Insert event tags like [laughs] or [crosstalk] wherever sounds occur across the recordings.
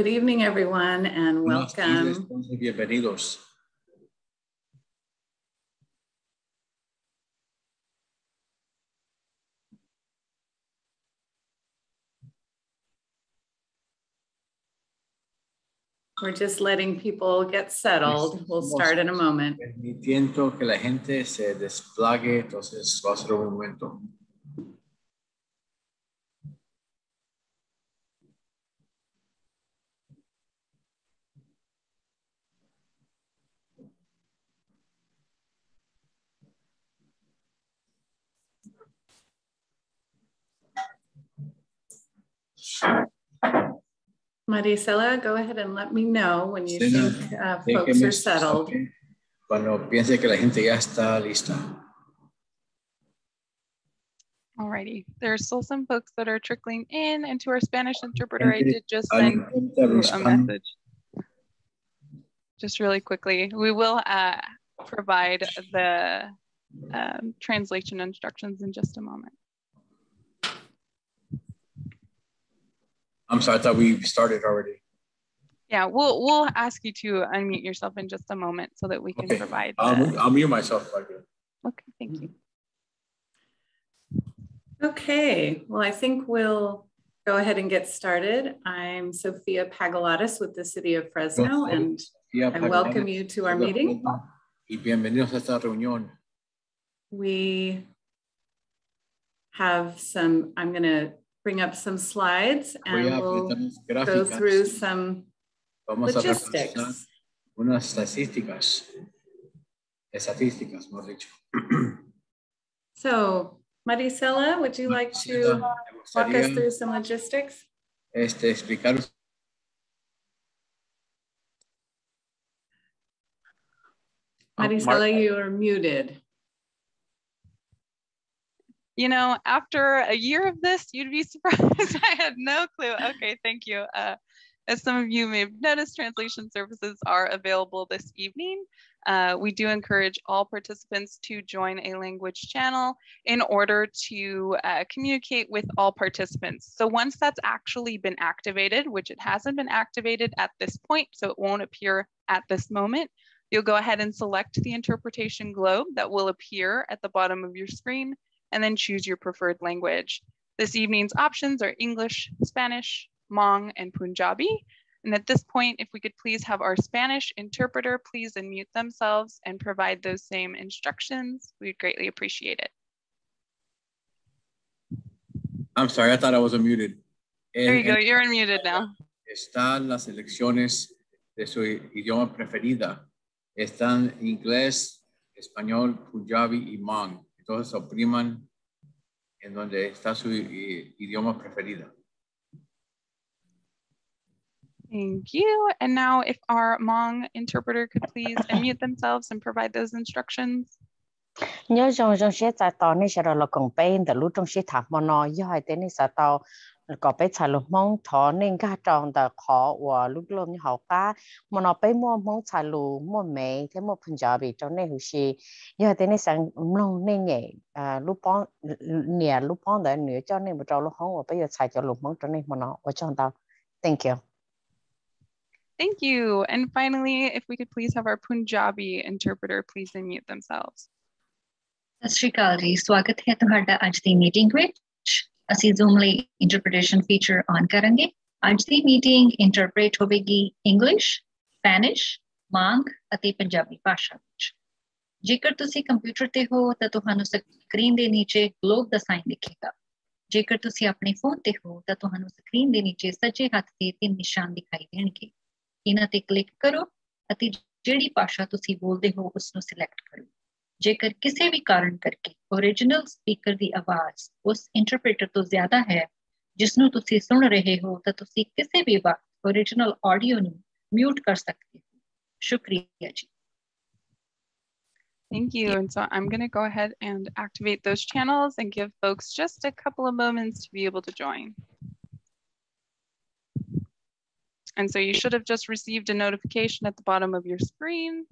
Good evening, everyone, and welcome. Bienvenidos. We're just letting people get settled. We'll start in a moment. Permitiendo que la gente se desplague, entonces va a ser un momento. Marisela, go ahead and let me know when you Sena, think uh, folks are settled. saber Cuando piense que la gente ya está lista. Alrighty, there are still some folks that are trickling in and to our Spanish interpreter, I did just send gente you a message. Just really quickly, we will uh, provide the um, translation instructions in just a moment. I'm sorry, I thought we started already. Yeah, we'll we'll ask you to unmute yourself in just a moment so that we can Okay. provide. I'll, I'll mute myself. like that. Okay, thank you. Okay, well, I think we'll go ahead and get started. I'm Sophia Pagoulatos with the City of Fresno, and Ya, I welcome you to our meeting. Y bienvenidos a esta reunión. We have some, I'm going to bring up some slides and we'll go through some Vamos a logistics. unas estadísticas. Estadísticas, mejor dicho. [clears throat] So Marisela, would you like to walk us through some logistics? este, explicar Uh, Mar- Marisela, you are muted. You know, after a year of this, you'd be [laughs] surprised. I had no clue. Okay, thank you. Uh, as some of you may have noticed, translation services are available this evening. Uh, we do encourage all participants to join a language channel in order to uh, communicate with all participants. So once that's actually been activated, which it hasn't been activated at this point, so it won't appear at this moment, you'll go ahead and select the interpretation globe that will appear at the bottom of your screen and then choose your preferred language. This evening's options are English, Spanish, Hmong, and Punjabi. And at this point, if we could please have our Spanish interpreter please unmute themselves and provide those same instructions, we'd greatly appreciate it. I'm sorry, I thought I was unmuted. There you go, you're unmuted now. Están las elecciones de su idioma preferida. Están inglés, español, punjabi y Hmong. Entonces opriman en donde está su eh, idioma preferida. Thank you. And now if our Hmong interpreter could please [coughs] unmute themselves and provide those instructions. nhớ trong trong xe tại tàu này sẽ là còn bên từ lúc trong xe thảm mà nó do hai tên này sẽ tàu có bên xài lục mong thọ nên cả trong tờ khó và lúc lúc như họ cá mà nó bên mua mong xài lù mua mẹ thế mua Punjabi trong này hữu sĩ do hai tên này sang long nên nhẹ à lúc bón nhẹ lúc bón để nữa cho nên một trâu lúc không và bây giờ xài cho lục mong trong này mà nó ở trong tàu thank you Thank you. And finally, if we could please have our Punjabi interpreter please unmute themselves. ਸਤਿ ਸ਼੍ਰੀ ਅਕਾਲ ਜੀ ਸਵਾਗਤ ਹੈ ਤੁਹਾਡਾ ਅੱਜ ਦੀ meeting ਵਿੱਚ ਅਸੀਂ zoom ਲਈ ਇੰਟਰਪ੍ਰੀਟੇਸ਼ਨ ਫੀਚਰ ਔਨ ਕਰਾਂਗੇ। ਅੱਜ ਦੀ ਮੀਟਿੰਗ ਇੰਟਰਪ੍ਰੀਟ ਹੋਵੇਗੀ ਇੰਗਲਿਸ਼ ਸਪੈਨਿਸ਼ ਮਾਂਗ ਅਤੇ ਪੰਜਾਬੀ ਭਾਸ਼ਾ ਵਿੱਚ। ਜੇਕਰ ਤੁਸੀਂ ਕੰਪਿਊਟਰ ਤੇ ਹੋ, ਤਾਂ ਤੁਹਾਨੂੰ ਸਕਰੀਨ ਦੇ ਨੀਚੇ ਗਲੋਬ ਦਾ ਸਾਈਨ ਦਿਖੇਗਾ। ਜੇਕਰ ਤੁਸੀਂ ਆਪਣੇ ਫੋਨ ਤੇ ਹੋ, ਤਾਂ ਤੁਹਾਨੂੰ ਸਕਰੀਨ ਦੇ ਨੀਚੇ ਸੱਜੇ ਹੱਥ ਦੇ ਤਿੰਨ ਨਿਸ਼ਾਨ ਦਿਖਾਈ ਦੇਣਗੇ। ਇਹਨਾਂ ਤੇ ਕਲਿੱਕ ਕਰੋ ਅਤੇ ਜਿਹੜੀ ਭਾਸ਼ਾ ਤੁਸੀਂ ਬੋਲਦੇ ਹੋ ਉਸ ਨੂੰ ਸਿਲੈਕਟ ਕਰੋ। ਜੇਕਰ ਕਿਸੇ ਵੀ ਕਾਰਨ ਕਰਕੇ origignal ਸਪੀਕਰ ਦੀ ਆਵਾਜ਼ ਉਸ ਇੰਟਰਪ੍ਰੀਟਰ ਤੋਂ ਜ਼ਿਆਦਾ ਹੈ ਜਿਸ ਨੂੰ ਤੁਸੀਂ ਸੁਣ ਰਹੇ ਹੋ ਤਾਂ ਤੁਸੀਂ ਕਿਸੇ ਵੀ ਵਕਤ origignal ਆਡੀਓ ਨੂੰ ਮਿਊਟ ਕਰ ਸਕਦੇ ਹੋ ਸ਼ੁਕਰੀਆ ਜੀ Thank you. And so I'm going to go ahead and activate those channels and give folks just a couple of moments to be able to join. And so you should have just received a notification at the bottom of your screen.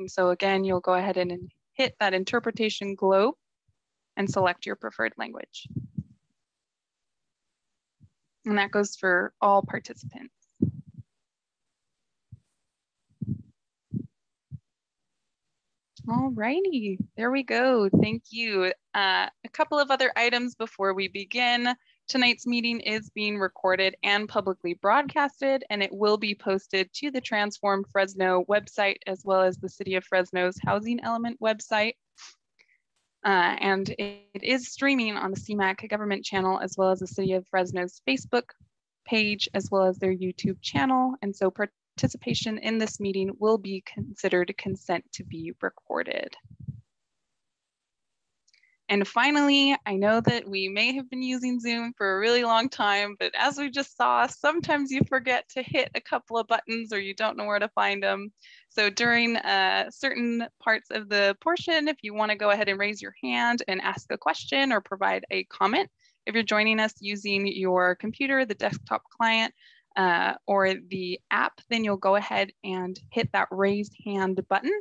and so again, you'll go ahead and hit that interpretation globe and select your preferred language. And that goes for all participants. All righty, there we go. Thank you. Uh, a couple of other items before we begin. Tonight's meeting is being recorded and publicly broadcasted, and it will be posted to the Transform Fresno website, as well as the City of Fresno's Housing Element website. Uh, and it is streaming on the CMAC government channel, as well as the City of Fresno's Facebook page, as well as their YouTube channel. And so participation in this meeting will be considered consent to be recorded. And finally, I know that we may have been using Zoom for a really long time, but as we just saw, sometimes you forget to hit a couple of buttons or you don't know where to find them. So during uh, certain parts of the portion, if you wanna go ahead and raise your hand and ask a question or provide a comment, if you're joining us using your computer, the desktop client, uh, or the app, then you'll go ahead and hit that raised hand button.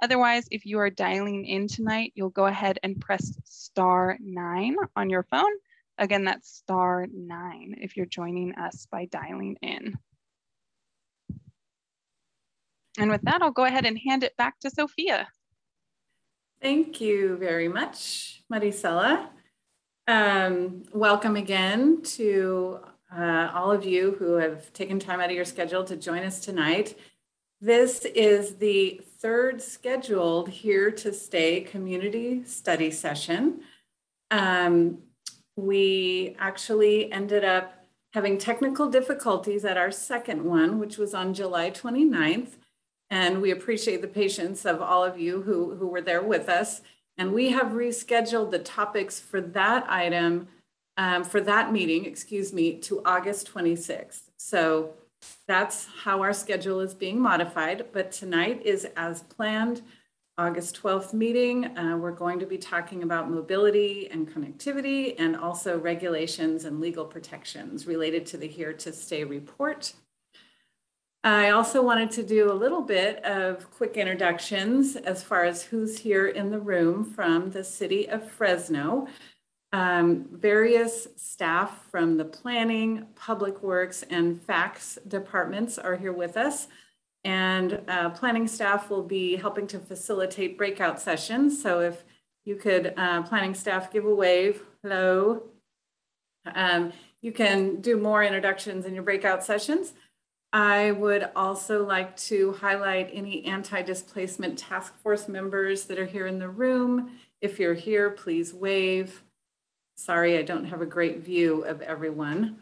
Otherwise, if you are dialing in tonight, you'll go ahead and press star nine on your phone. Again, that's star nine if you're joining us by dialing in. And with that, I'll go ahead and hand it back to Sophia. Thank you very much, Maricela. Um, welcome again to uh, all of you who have taken time out of your schedule to join us tonight. This is the third scheduled Here to Stay community study session. Um, we actually ended up having technical difficulties at our second one, which was on July 29th. And we appreciate the patience of all of you who, who were there with us. And we have rescheduled the topics for that item um, for that meeting, excuse me, to August 26th. So that's how our schedule is being modified. But tonight is as planned, August 12th meeting. Uh, we're going to be talking about mobility and connectivity and also regulations and legal protections related to the Here to Stay report. I also wanted to do a little bit of quick introductions as far as who's here in the room from the city of Fresno. Um, various staff from the planning, public works, and FAX departments are here with us. And uh, planning staff will be helping to facilitate breakout sessions. So if you could, uh, planning staff, give a wave, hello. Um, you can do more introductions in your breakout sessions. I would also like to highlight any anti-displacement task force members that are here in the room. If you're here, please wave. Sorry, I don't have a great view of everyone.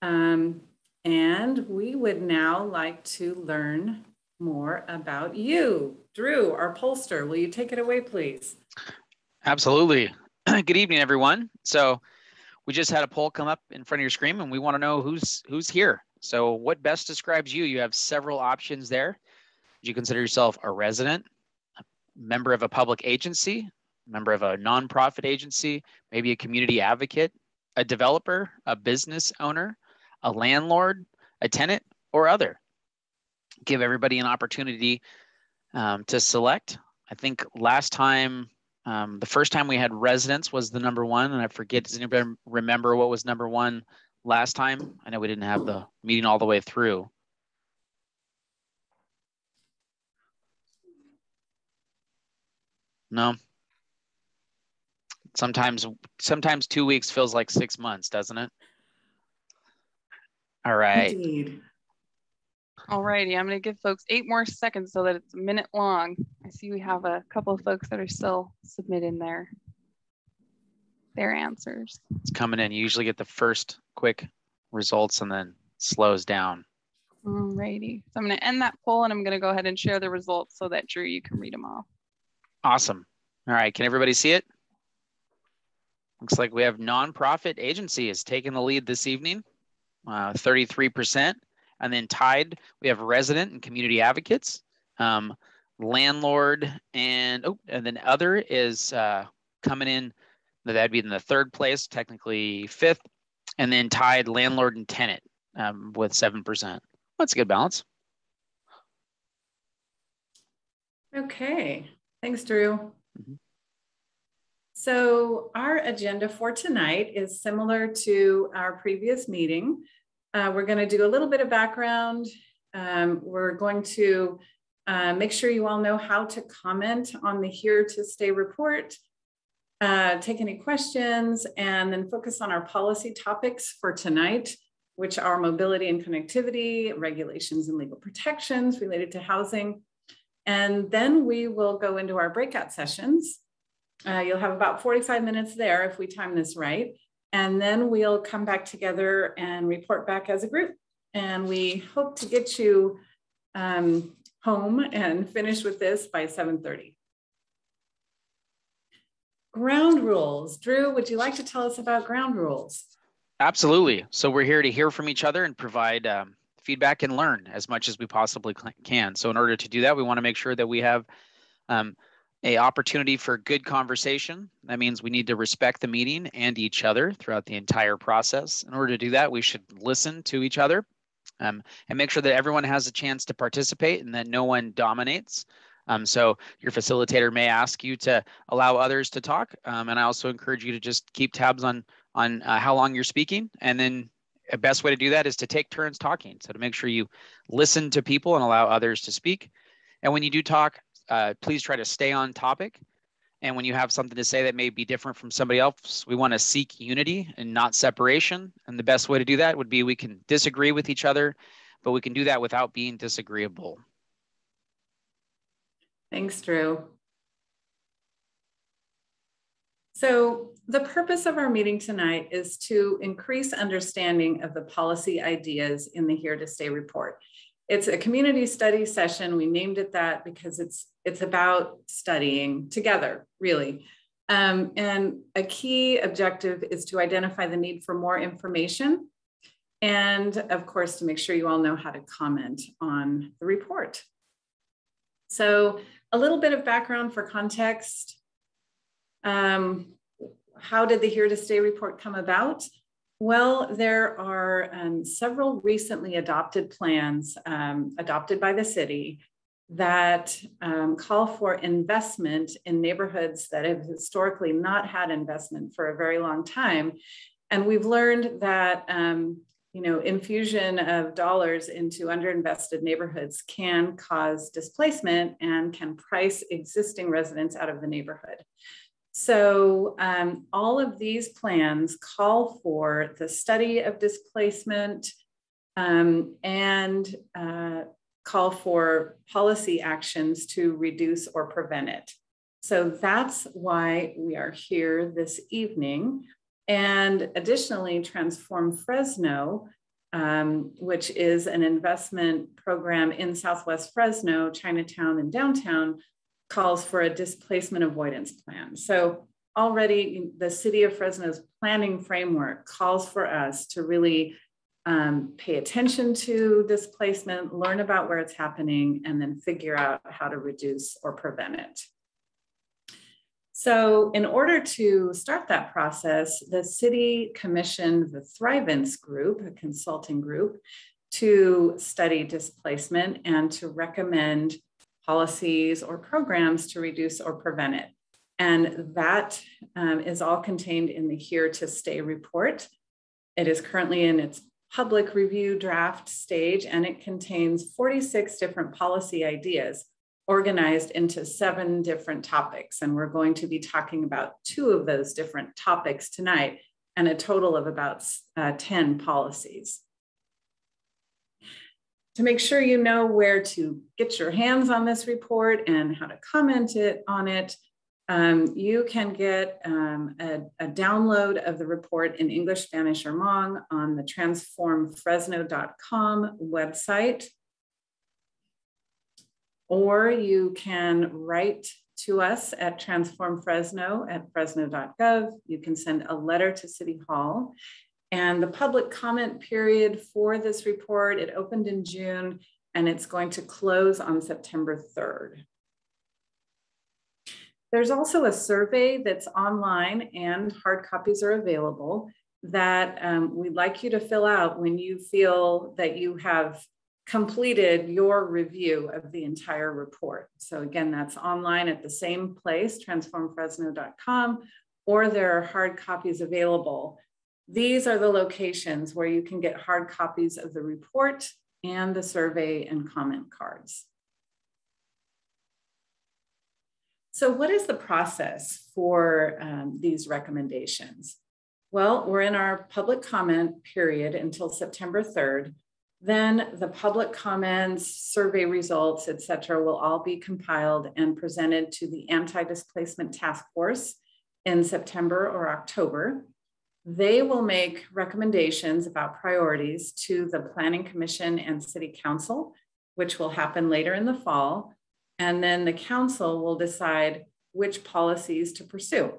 Um, and we would now like to learn more about you. Drew, our pollster, will you take it away, please? Absolutely. [clears throat] Good evening, everyone. So we just had a poll come up in front of your screen and we want to know who's who's here. So what best describes you? You have several options there. Do you consider yourself a resident, a member of a public agency, member of a nonprofit agency, maybe a community advocate, a developer, a business owner, a landlord, a tenant, or other. Give everybody an opportunity um, to select. I think last time, um, the first time we had residents was the number one, and I forget, does anybody remember what was number one last time? I know we didn't have the meeting all the way through. No, sometimes sometimes two weeks feels like six months doesn't it all right Indeed. all righty i'm going to give folks eight more seconds so that it's a minute long i see we have a couple of folks that are still submitting their their answers it's coming in you usually get the first quick results and then slows down Alrighty. So I'm going to end that poll and I'm going to go ahead and share the results so that Drew, you can read them all. Awesome. All right. Can everybody see it? Looks like we have nonprofit agency is taking the lead this evening, uh, 33%. And then tied, we have resident and community advocates, um, landlord, and oh, and then other is uh, coming in. That'd be in the third place, technically fifth, and then tied landlord and tenant um, with seven percent. That's a good balance. Okay, thanks, Drew. Mm -hmm. So our agenda for tonight is similar to our previous meeting. Uh, we're going to do a little bit of background. Um, we're going to uh, make sure you all know how to comment on the Here to Stay report, uh, take any questions, and then focus on our policy topics for tonight, which are mobility and connectivity, regulations and legal protections related to housing. And then we will go into our breakout sessions. Uh, you'll have about 45 minutes there if we time this right. And then we'll come back together and report back as a group. And we hope to get you um, home and [laughs] finish with this by 7.30. Ground rules. Drew, would you like to tell us about ground rules? Absolutely. So we're here to hear from each other and provide um, feedback and learn as much as we possibly can. So in order to do that, we want to make sure that we have um, a opportunity for good conversation. That means we need to respect the meeting and each other throughout the entire process. In order to do that, we should listen to each other um, and make sure that everyone has a chance to participate and that no one dominates. Um, so your facilitator may ask you to allow others to talk. Um, and I also encourage you to just keep tabs on, on uh, how long you're speaking. And then a best way to do that is to take turns talking. So to make sure you listen to people and allow others to speak. And when you do talk, uh, please try to stay on topic. And when you have something to say that may be different from somebody else, we want to seek unity and not separation. And the best way to do that would be we can disagree with each other, but we can do that without being disagreeable. Thanks, Drew. So the purpose of our meeting tonight is to increase understanding of the policy ideas in the Here to Stay report. It's a community study session. We named it that because it's it's about studying together, really. Um, and a key objective is to identify the need for more information and of course to make sure you all know how to comment on the report. So a little bit of background for context. Um, how did the Here to Stay report come about? Well, there are um, several recently adopted plans um, adopted by the city that um, call for investment in neighborhoods that have historically not had investment for a very long time. And we've learned that um, you know, infusion of dollars into underinvested neighborhoods can cause displacement and can price existing residents out of the neighborhood. So um, all of these plans call for the study of displacement um, and uh, call for policy actions to reduce or prevent it. So that's why we are here this evening. And additionally, Transform Fresno, um, which is an investment program in Southwest Fresno, Chinatown, and downtown, calls for a displacement avoidance plan. So already the city of Fresno's planning framework calls for us to really um, pay attention to displacement, learn about where it's happening, and then figure out how to reduce or prevent it. So in order to start that process, the city commissioned the Thrivance Group, a consulting group, to study displacement and to recommend policies or programs to reduce or prevent it. And that um, is all contained in the Here to Stay report. It is currently in its public review draft stage, and it contains 46 different policy ideas organized into seven different topics. And we're going to be talking about two of those different topics tonight and a total of about uh, 10 policies to make sure you know where to get your hands on this report and how to comment it on it, um, you can get um, a, a, download of the report in English, Spanish, or Hmong on the transformfresno.com website. Or you can write to us at transformfresno at fresno.gov. You can send a letter to City Hall and the public comment period for this report, it opened in June and it's going to close on September 3rd. There's also a survey that's online and hard copies are available that um, we'd like you to fill out when you feel that you have completed your review of the entire report. So again, that's online at the same place, transformfresno.com, or there are hard copies available. These are the locations where you can get hard copies of the report and the survey and comment cards. So what is the process for um, these recommendations? Well, we're in our public comment period until September 3rd. Then the public comments, survey results, et cetera, will all be compiled and presented to the Anti-Displacement Task Force in September or October. They will make recommendations about priorities to the Planning Commission and City Council, which will happen later in the fall. And then the council will decide which policies to pursue.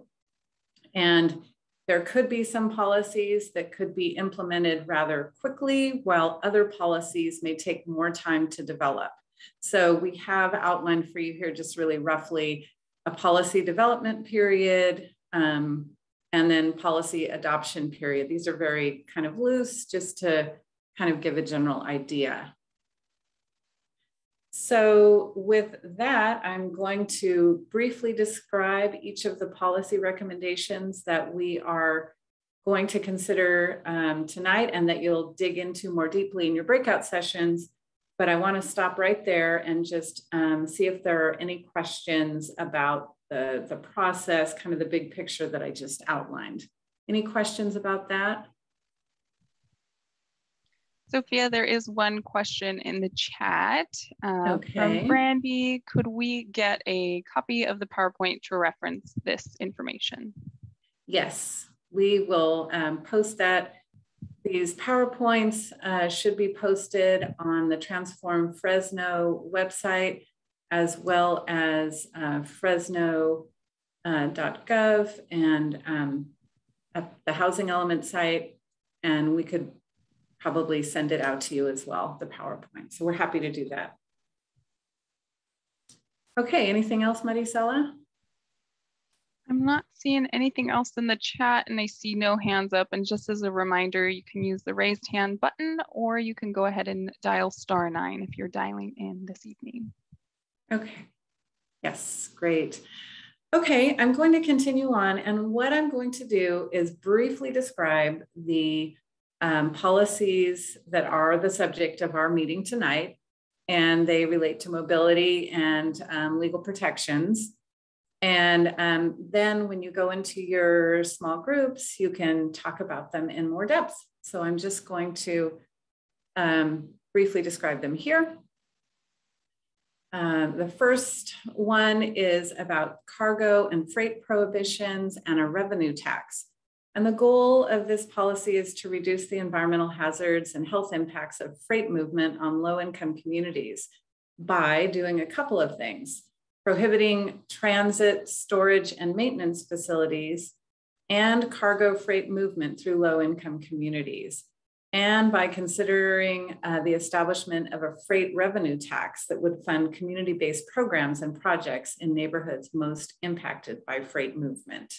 And there could be some policies that could be implemented rather quickly, while other policies may take more time to develop. So we have outlined for you here just really roughly a policy development period um, and then policy adoption period. These are very kind of loose just to kind of give a general idea. So with that, I'm going to briefly describe each of the policy recommendations that we are going to consider um, tonight and that you'll dig into more deeply in your breakout sessions. But I wanna stop right there and just um, see if there are any questions about the, the process, kind of the big picture that I just outlined. Any questions about that? Sophia, there is one question in the chat uh, okay. from Brandy. Could we get a copy of the PowerPoint to reference this information? Yes, we will um, post that. These PowerPoints uh, should be posted on the Transform Fresno website as well as uh, fresno.gov uh, and um, the housing element site. And we could probably send it out to you as well, the PowerPoint. So we're happy to do that. Okay, anything else, Maricela? I'm not seeing anything else in the chat and I see no hands up. And just as a reminder, you can use the raised hand button or you can go ahead and dial star nine if you're dialing in this evening. Okay, yes, great. Okay, I'm going to continue on. And what I'm going to do is briefly describe the um, policies that are the subject of our meeting tonight, and they relate to mobility and um, legal protections. And um, then when you go into your small groups, you can talk about them in more depth. So I'm just going to um, briefly describe them here. Uh, the first one is about cargo and freight prohibitions and a revenue tax. And the goal of this policy is to reduce the environmental hazards and health impacts of freight movement on low income communities by doing a couple of things prohibiting transit, storage, and maintenance facilities, and cargo freight movement through low income communities. And by considering uh, the establishment of a freight revenue tax that would fund community based programs and projects in neighborhoods most impacted by freight movement.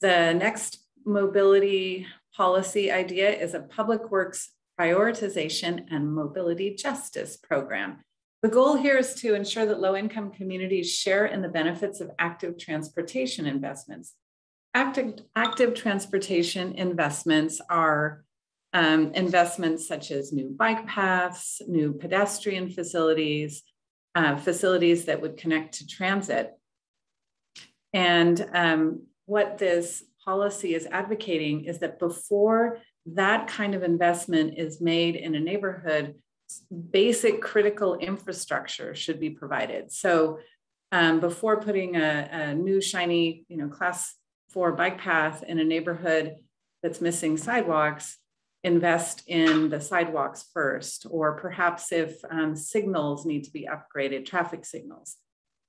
The next mobility policy idea is a public works prioritization and mobility justice program. The goal here is to ensure that low income communities share in the benefits of active transportation investments. Active, active transportation investments are um, investments such as new bike paths, new pedestrian facilities, uh, facilities that would connect to transit. And um, what this policy is advocating is that before that kind of investment is made in a neighborhood, basic critical infrastructure should be provided. So um, before putting a, a, new shiny, you know, class four bike path in a neighborhood that's missing sidewalks, invest in the sidewalks first, or perhaps if um, signals need to be upgraded, traffic signals.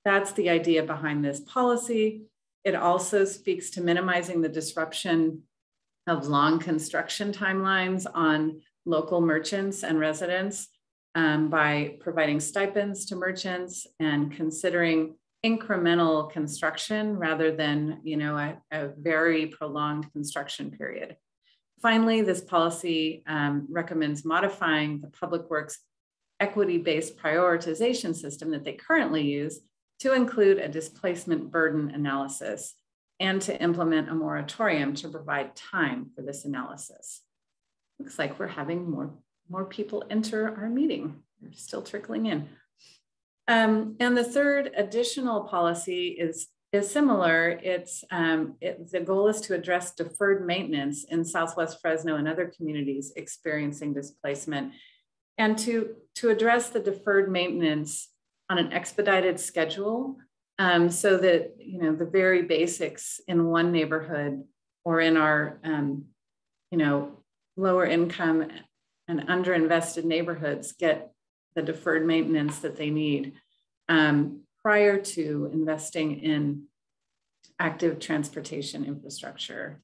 That's the idea behind this policy. It also speaks to minimizing the disruption of long construction timelines on local merchants and residents um, by providing stipends to merchants and considering incremental construction rather than you know a, a very prolonged construction period. Finally, this policy um, recommends modifying the public works equity-based prioritization system that they currently use to include a displacement burden analysis and to implement a moratorium to provide time for this analysis. Looks like we're having more, more people enter our meeting. They're still trickling in. Um, and the third additional policy is, is similar. It's um, it, the goal is to address deferred maintenance in Southwest Fresno and other communities experiencing displacement and to, to address the deferred maintenance on an expedited schedule um, so that you know the very basics in one neighborhood or in our um, you know lower income and underinvested neighborhoods get the deferred maintenance that they need um, prior to investing in active transportation infrastructure.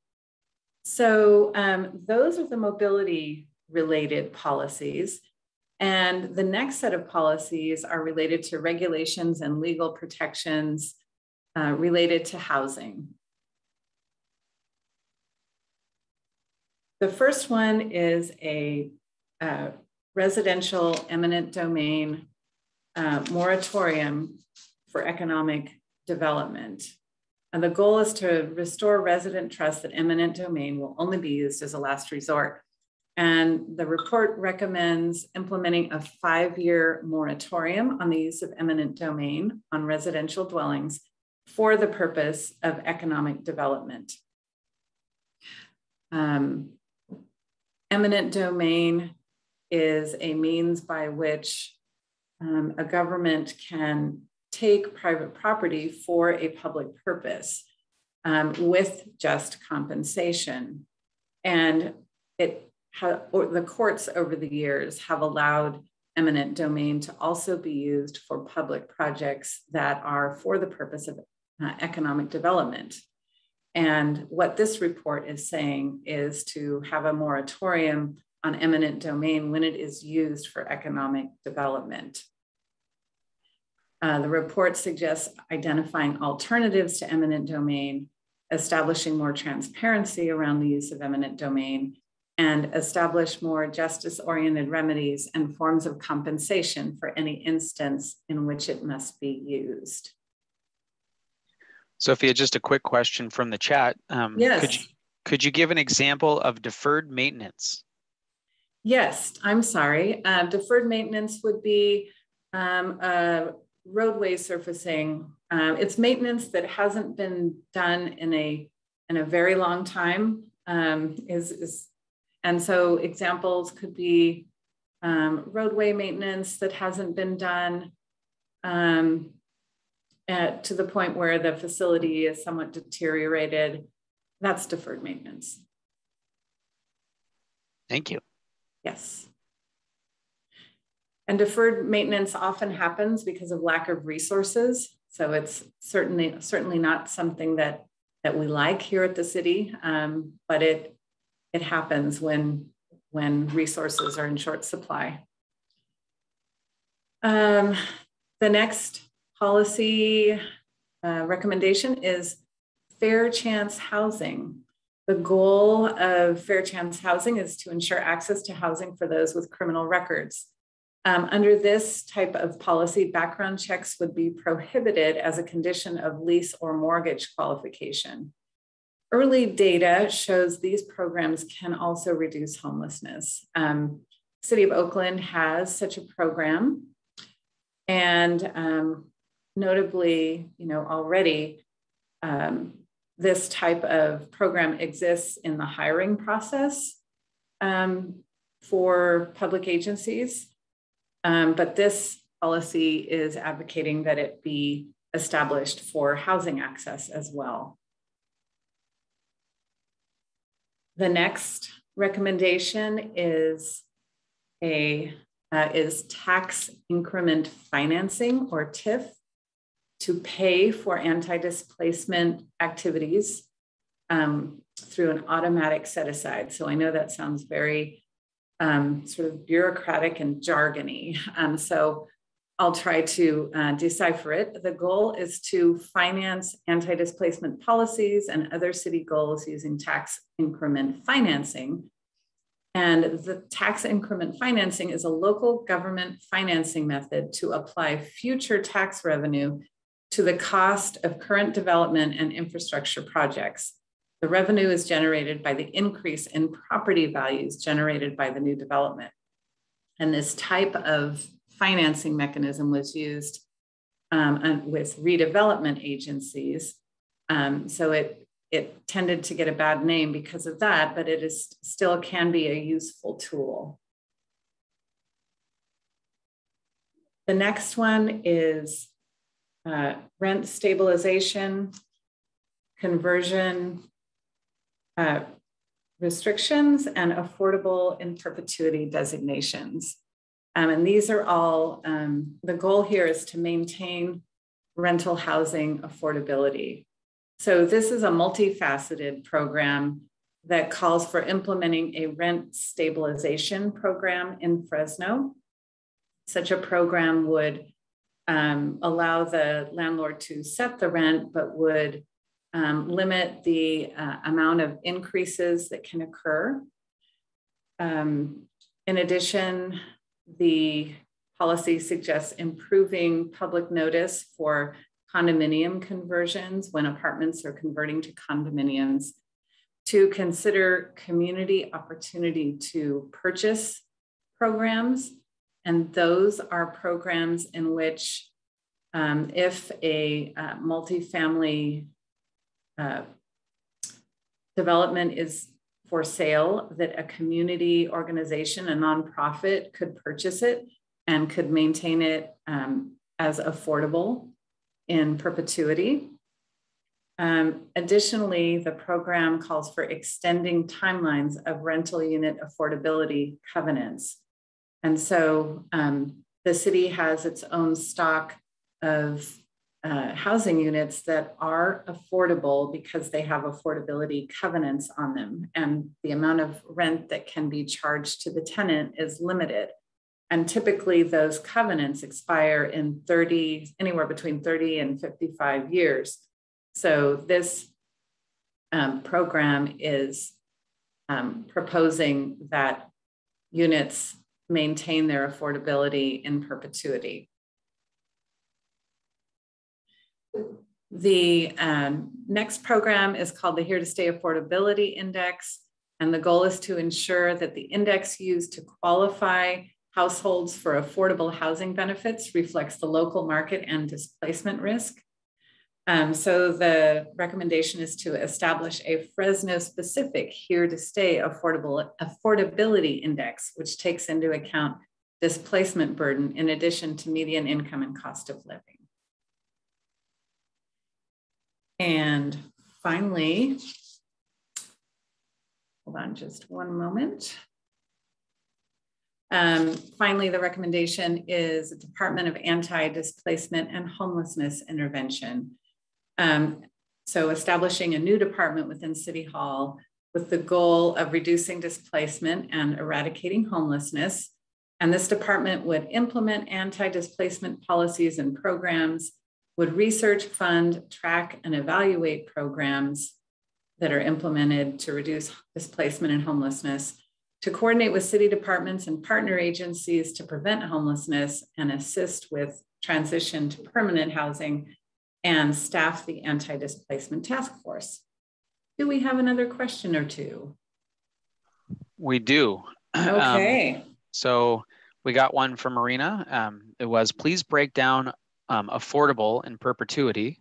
So um, those are the mobility related policies. And the next set of policies are related to regulations and legal protections uh, related to housing. The first one is a uh, residential eminent domain uh, moratorium for economic development. And the goal is to restore resident trust that eminent domain will only be used as a last resort. And the report recommends implementing a five-year moratorium on the use of eminent domain on residential dwellings for the purpose of economic development. Um, eminent domain is a means by which um, a government can take private property for a public purpose um, with just compensation. And it or the courts over the years have allowed eminent domain to also be used for public projects that are for the purpose of uh, economic development. And what this report is saying is to have a moratorium on eminent domain when it is used for economic development. Uh, the report suggests identifying alternatives to eminent domain, establishing more transparency around the use of eminent domain, and establish more justice oriented remedies and forms of compensation for any instance in which it must be used. Sophia, just a quick question from the chat. Um, yes. Could you, could you give an example of deferred maintenance? Yes, I'm sorry. Uh, deferred maintenance would be um, roadway surfacing. Uh, it's maintenance that hasn't been done in a in a very long time. Um, is, is and so examples could be um, roadway maintenance that hasn't been done um, at, to the point where the facility is somewhat deteriorated. That's deferred maintenance. Thank you. Yes. And deferred maintenance often happens because of lack of resources. So it's certainly certainly not something that that we like here at the city, um, but it it happens when, when resources are in short supply. Um, the next policy uh, recommendation is fair chance housing. The goal of fair chance housing is to ensure access to housing for those with criminal records. Um, under this type of policy, background checks would be prohibited as a condition of lease or mortgage qualification. Early data shows these programs can also reduce homelessness. Um, City of Oakland has such a program. And um, notably, you know, already um, this type of program exists in the hiring process um, for public agencies. Um, but this policy is advocating that it be established for housing access as well. The next recommendation is a uh, is tax increment financing or TIF to pay for anti-displacement activities um, through an automatic set aside. So I know that sounds very um, sort of bureaucratic and jargony. Um, so I'll try to uh, decipher it. The goal is to finance anti displacement policies and other city goals using tax increment financing. And the tax increment financing is a local government financing method to apply future tax revenue to the cost of current development and infrastructure projects. The revenue is generated by the increase in property values generated by the new development. And this type of financing mechanism was used um, with redevelopment agencies. Um, so it, it tended to get a bad name because of that, but it is still can be a useful tool. The next one is uh, rent stabilization, conversion uh, restrictions, and affordable in perpetuity designations. Um, and these are all, um, the goal here is to maintain rental housing affordability. So this is a multifaceted program that calls for implementing a rent stabilization program in Fresno. Such a program would um, allow the landlord to set the rent, but would um, limit the uh, amount of increases that can occur. Um, in addition, the policy suggests improving public notice for condominium conversions when apartments are converting to condominiums, to consider community opportunity to purchase programs. And those are programs in which, um, if a uh, multifamily uh, development is for sale that a community organization, a nonprofit could purchase it and could maintain it um, as affordable in perpetuity. Um, additionally, the program calls for extending timelines of rental unit affordability covenants. And so um, the city has its own stock of uh, housing units that are affordable because they have affordability covenants on them, and the amount of rent that can be charged to the tenant is limited. And typically, those covenants expire in 30, anywhere between 30 and 55 years. So, this um, program is um, proposing that units maintain their affordability in perpetuity. The um, next program is called the Here to Stay Affordability Index. And the goal is to ensure that the index used to qualify households for affordable housing benefits reflects the local market and displacement risk. Um, so the recommendation is to establish a Fresno specific here to stay affordable affordability index, which takes into account displacement burden in addition to median income and cost of living. And finally, hold on just one moment. Um, finally, the recommendation is a Department of Anti-Displacement and Homelessness Intervention. Um, so establishing a new department within City Hall with the goal of reducing displacement and eradicating homelessness. And this department would implement anti-displacement policies and programs would research, fund, track, and evaluate programs that are implemented to reduce displacement and homelessness, to coordinate with city departments and partner agencies to prevent homelessness and assist with transition to permanent housing, and staff the anti displacement task force. Do we have another question or two? We do. [clears throat] Okay. Um, so we got one from Marina. Um, it was please break down um, affordable in perpetuity,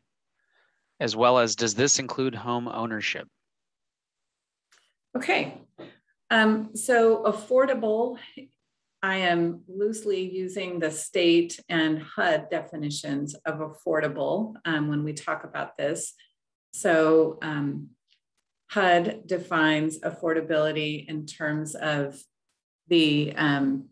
as well as does this include home ownership? Okay, um, so affordable, I am loosely using the state and HUD definitions of affordable um, when we talk about this. So um, HUD defines affordability in terms of the um,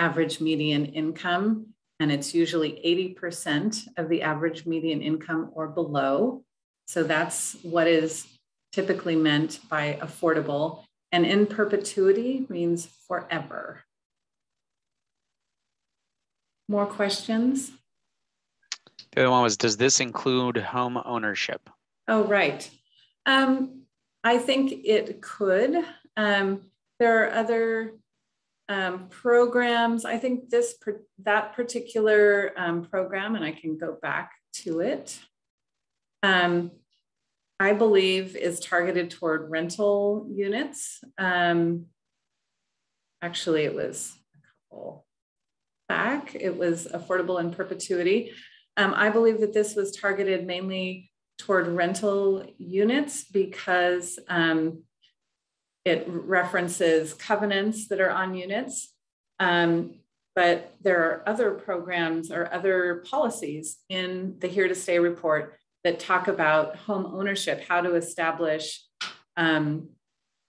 average median income and it's usually 80% of the average median income or below. So that's what is typically meant by affordable. And in perpetuity means forever. More questions? The other one was Does this include home ownership? Oh, right. Um, I think it could. Um, there are other um, programs. I think this that particular um, program, and I can go back to it. Um, I believe is targeted toward rental units. Um, actually, it was a couple back. It was affordable in perpetuity. Um, I believe that this was targeted mainly toward rental units because um, it references covenants that are on units. Um, but there are other programs or other policies in the Here to Stay report that talk about home ownership, how to establish um,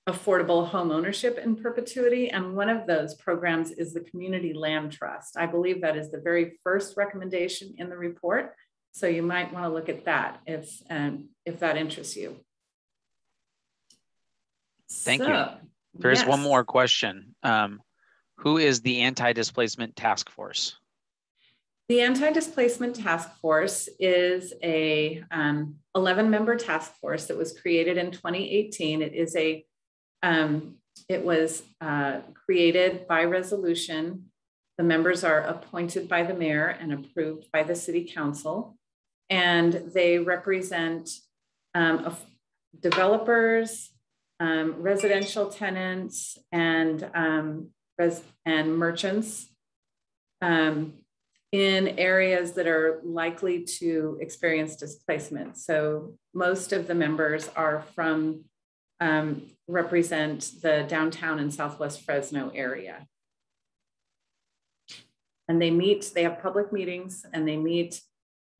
affordable home ownership in perpetuity. And one of those programs is the Community Land Trust. I believe that is the very first recommendation in the report. So you might want to look at that if, um, if that interests you. Thank so, you. There's yes. one more question. Um, who is the anti-displacement task force? The Anti-Displacement Task Force is a 11-member um, task force that was created in 2018. It is a, um, it was uh, created by resolution. The members are appointed by the mayor and approved by the city council, and they represent um, developers, um, residential tenants, and um, res- and merchants. Um, in areas that are likely to experience displacement. So most of the members are from, um, represent the downtown and Southwest Fresno area. And they meet, they have public meetings and they meet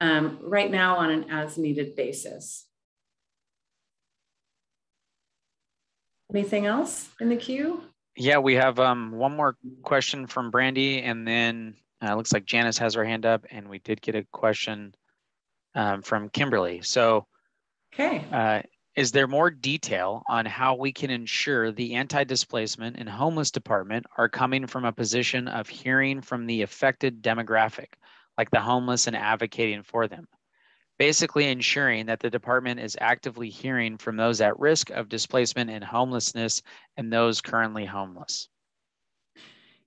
um, right now on an as needed basis. Anything else in the queue? Yeah, we have um, one more question from Brandy and then uh, looks like Janice has her hand up, and we did get a question um, from Kimberly. So, okay. Uh, is there more detail on how we can ensure the anti-displacement and homeless department are coming from a position of hearing from the affected demographic, like the homeless and advocating for them? Basically ensuring that the department is actively hearing from those at risk of displacement and homelessness and those currently homeless.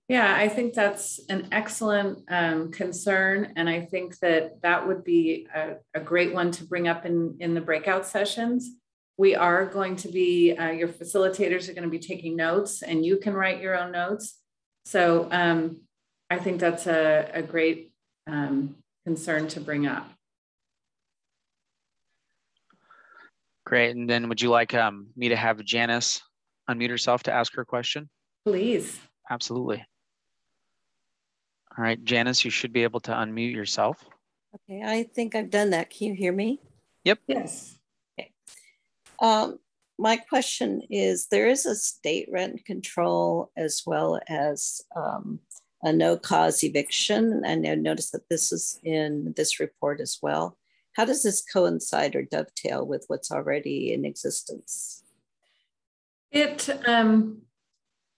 Yeah, I think that's an excellent um, concern. And I think that that would be a, a, great one to bring up in, in the breakout sessions. We are going to be, uh, your facilitators are going to be taking notes and you can write your own notes. So um, I think that's a, a great um, concern to bring up. Great. And then would you like um, me to have Janice unmute herself to ask her question? Please. Absolutely. All right, Janice, you should be able to unmute yourself. Okay, I think I've done that. Can you hear me? Yep. Yes. Um, my question is, there is a state rent control as well as um, a no cause eviction. And I noticed that this is in this report as well. How does this coincide or dovetail with what's already in existence? It, um,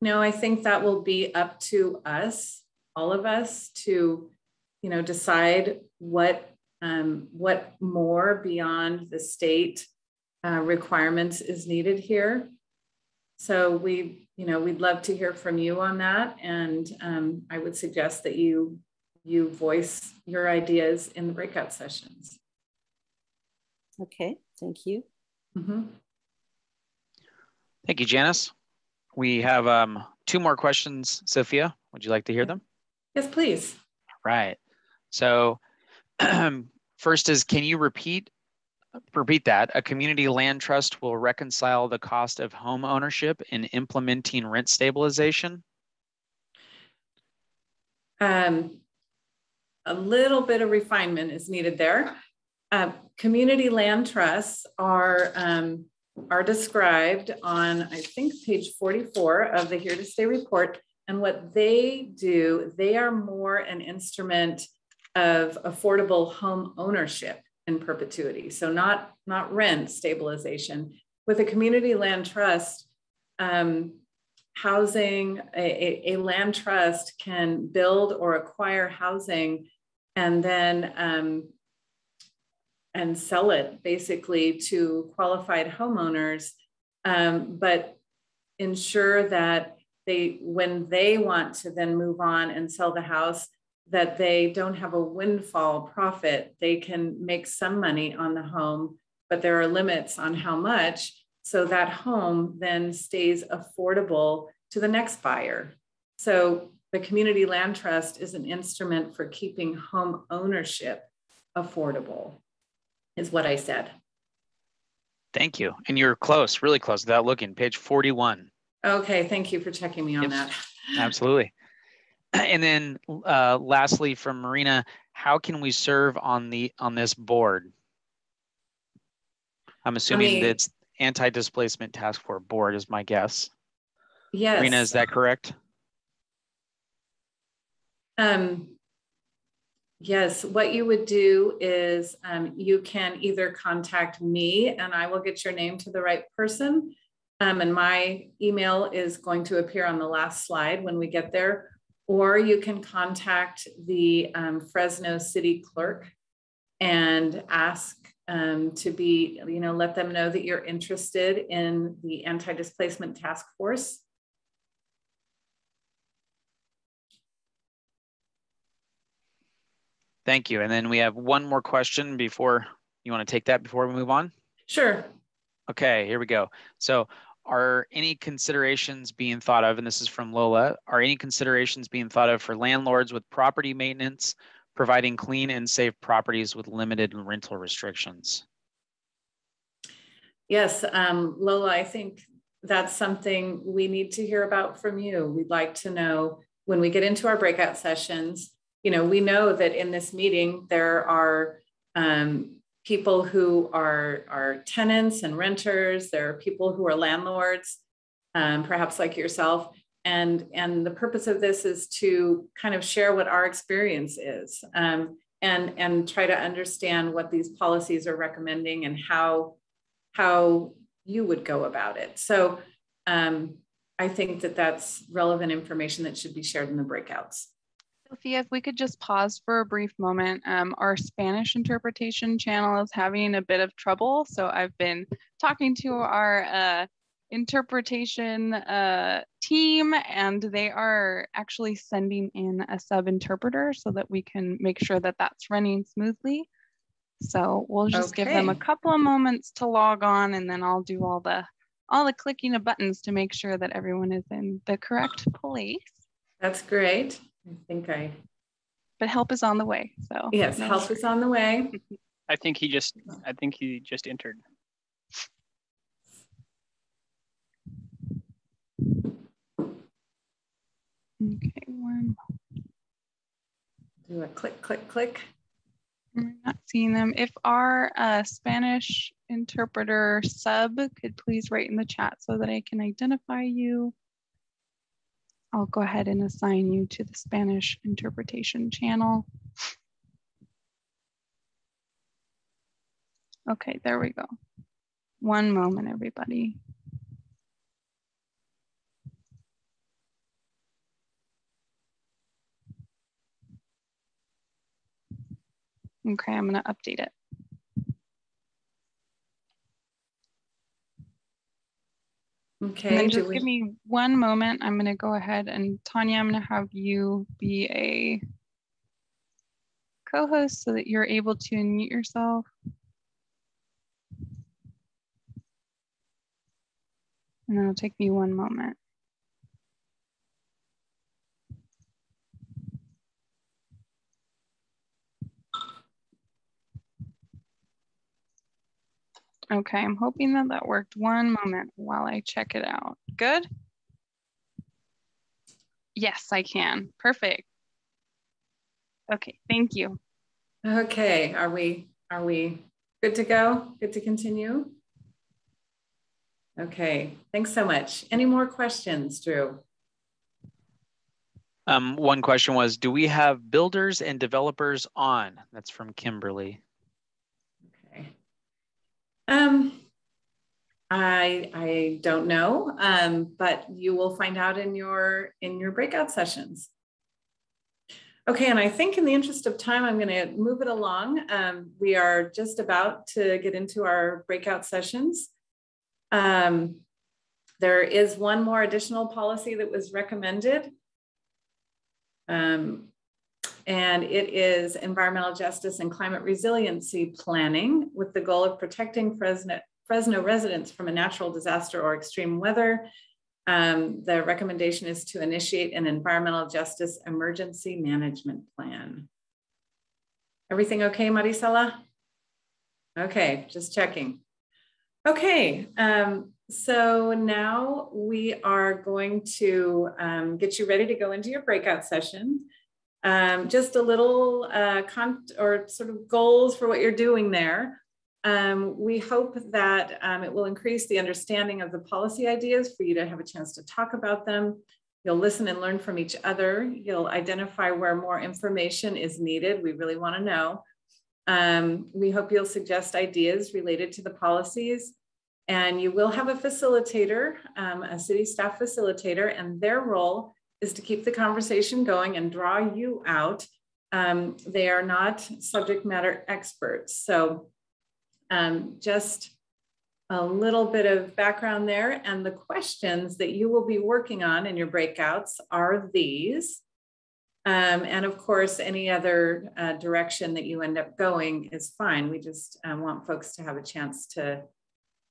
no, I think that will be up to us all of us to, you know, decide what um, what more beyond the state uh, requirements is needed here. So we, you know, we'd love to hear from you on that, and um, I would suggest that you you voice your ideas in the breakout sessions. Okay, thank you. Mm -hmm. Thank you, Janice. We have um, two more questions. Sophia, would you like to hear them? Yes, please. Right. So [clears throat] first is, can you repeat repeat that? A community land trust will reconcile the cost of home ownership in implementing rent stabilization? Um, a little bit of refinement is needed there. Uh, community land trusts are um, are described on, I think, page 44 of the Here to Stay report and what they do, they are more an instrument of affordable home ownership in perpetuity. So not, not rent stabilization. With a community land trust, um, housing, a, a, land trust can build or acquire housing and then um, and sell it basically to qualified homeowners, um, but ensure that they when they want to then move on and sell the house that they don't have a windfall profit. They can make some money on the home, but there are limits on how much. So that home then stays affordable to the next buyer. So the community land trust is an instrument for keeping home ownership affordable, is what I said. Thank you. And you're close, really close without looking. Page 41. Okay, thank you for checking me on yep. that. Absolutely. [clears throat] And then uh, lastly from Marina, how can we serve on the on this board? I'm assuming I mean, that it's anti-displacement task force board is my guess. Yes. Marina, is that correct? Um, yes, what you would do is um, you can either contact me and I will get your name to the right person. Um, and my email is going to appear on the last slide when we get there. Or you can contact the um, Fresno City Clerk and ask um, to be, you know, let them know that you're interested in the anti-displacement task force. Thank you. And then we have one more question before you want to take that before we move on? Sure. Okay, here we go. So are any considerations being thought of, and this is from Lola, are any considerations being thought of for landlords with property maintenance, providing clean and safe properties with limited rental restrictions? Yes, um, Lola, I think that's something we need to hear about from you. We'd like to know when we get into our breakout sessions, you know, we know that in this meeting, there are um, people who are, are tenants and renters, there are people who are landlords, um, perhaps like yourself. And, and the purpose of this is to kind of share what our experience is um, and, and try to understand what these policies are recommending and how, how you would go about it. So um, I think that that's relevant information that should be shared in the breakouts. Sophia, if we could just pause for a brief moment. Um, our Spanish interpretation channel is having a bit of trouble. So I've been talking to our uh, interpretation uh, team and they are actually sending in a sub interpreter so that we can make sure that that's running smoothly. So we'll just okay. give them a couple of moments to log on and then I'll do all the all the clicking of buttons to make sure that everyone is in the correct place. That's great. I think I. But help is on the way. So yes, help is on the way. I think he just. I think he just entered. Okay, one. Do a click, click, click. I'm not seeing them. If our uh, Spanish interpreter sub could please write in the chat so that I can identify you. I'll go ahead and assign you to the Spanish interpretation channel. Okay, there we go. One moment, everybody. Okay, I'm gonna update it. Okay. Just we... give me one moment. I'm going to go ahead and Tanya, I'm going to have you be a co-host so that you're able to unmute yourself. And it'll take me one moment. Okay, I'm hoping that that worked. One moment while I check it out. Good? Yes, I can. Perfect. Okay, thank you. Okay, are we are we good to go? Good to continue? Okay, thanks so much. Any more questions, Drew? Um, one question was, do we have builders and developers on? That's from Kimberly. Um, I I don't know, um, but you will find out in your in your breakout sessions. Okay, and I think in the interest of time, I'm going to move it along. Um, we are just about to get into our breakout sessions. Um, there is one more additional policy that was recommended. Um, and it is environmental justice and climate resiliency planning with the goal of protecting Fresno, Fresno residents from a natural disaster or extreme weather. Um, the recommendation is to initiate an environmental justice emergency management plan. Everything okay, Marisela? Okay, just checking. Okay, um, so now we are going to um, get you ready to go into your breakout session. Um, just a little uh, or sort of goals for what you're doing there. Um, we hope that um, it will increase the understanding of the policy ideas for you to have a chance to talk about them. You'll listen and learn from each other. You'll identify where more information is needed. We really want to know. Um, we hope you'll suggest ideas related to the policies. And you will have a facilitator, um, a city staff facilitator, and their role is to keep the conversation going and draw you out. Um, they are not subject matter experts. So um, just a little bit of background there. And the questions that you will be working on in your breakouts are these. Um, and of course, any other uh, direction that you end up going is fine. We just um, want folks to have a chance to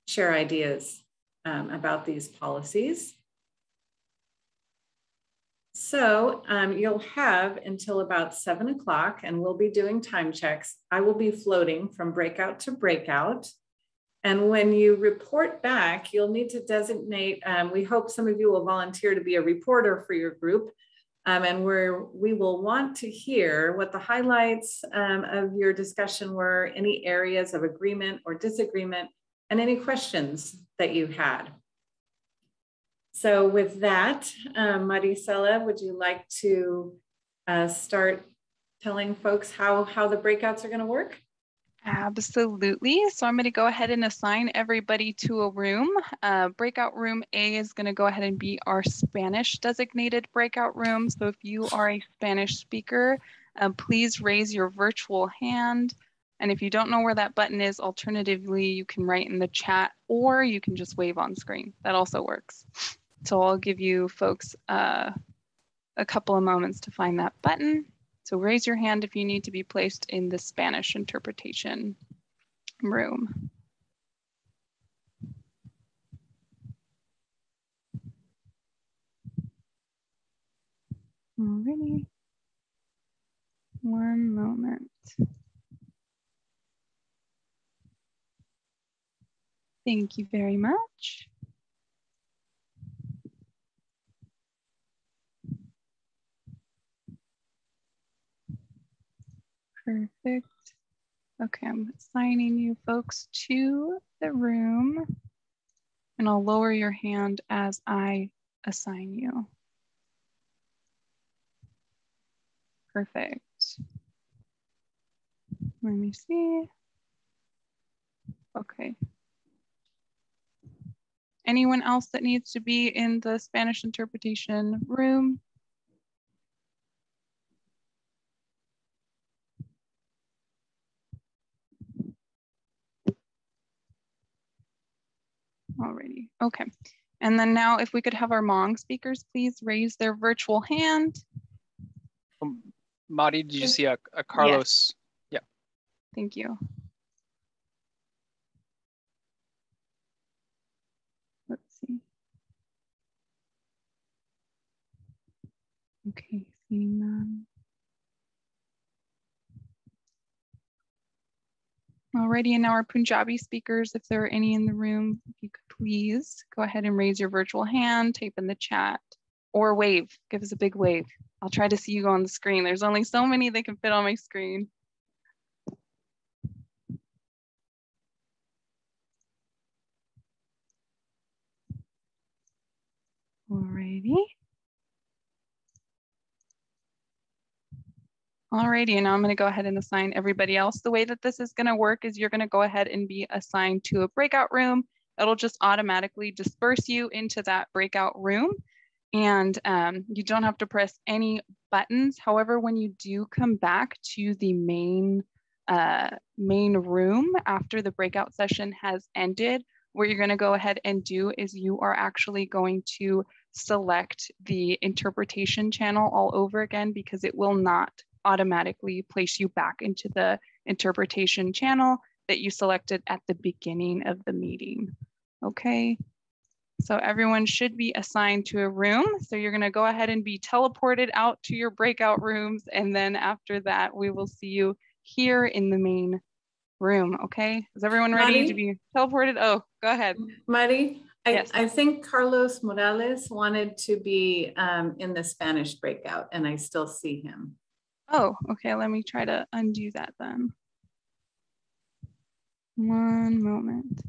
share ideas um, about these policies. So um, you'll have until about seven o'clock and we'll be doing time checks. I will be floating from breakout to breakout. And when you report back, you'll need to designate, um, we hope some of you will volunteer to be a reporter for your group. Um, and where we will want to hear what the highlights um, of your discussion were, any areas of agreement or disagreement, and any questions that you had. So with that, um, Marisela, would you like to uh, start telling folks how, how the breakouts are gonna work? Absolutely. So I'm going to go ahead and assign everybody to a room. Uh, breakout room A is going to go ahead and be our Spanish designated breakout room. So if you are a Spanish speaker, uh, please raise your virtual hand. And if you don't know where that button is, alternatively, you can write in the chat or you can just wave on screen. That also works. So I'll give you folks uh, a couple of moments to find that button. So raise your hand if you need to be placed in the Spanish interpretation room. Alrighty. One moment. Thank you very much. Perfect. Okay, I'm assigning you folks to the room and I'll lower your hand as I assign you. Perfect. Let me see. Okay. Anyone else that needs to be in the Spanish interpretation room? Alrighty, okay. And then now if we could have our Hmong speakers please raise their virtual hand. Um, Mari, did you see a, a Carlos? Yes. Yeah. Thank you. Let's see. Okay, seeing them. Alrighty, and now our Punjabi speakers, if there are any in the room, if you could please go ahead and raise your virtual hand, type in the chat, or wave, give us a big wave. I'll try to see you on the screen. There's only so many that can fit on my screen. Alrighty. Alrighty, and now I'm going to go ahead and assign everybody else. The way that this is going to work is you're going to go ahead and be assigned to a breakout room. It'll just automatically disperse you into that breakout room. And um, you don't have to press any buttons. However, when you do come back to the main, uh, main room after the breakout session has ended, what you're going to go ahead and do is you are actually going to select the interpretation channel all over again because it will not automatically place you back into the interpretation channel that you selected at the beginning of the meeting. Okay, so everyone should be assigned to a room. So you're gonna go ahead and be teleported out to your breakout rooms. And then after that, we will see you here in the main room, okay? Is everyone ready to be teleported? Oh, go ahead. Mari, I, yes. I think Carlos Morales wanted to be um, in the Spanish breakout and I still see him. Oh, okay. Let me try to undo that then. One moment.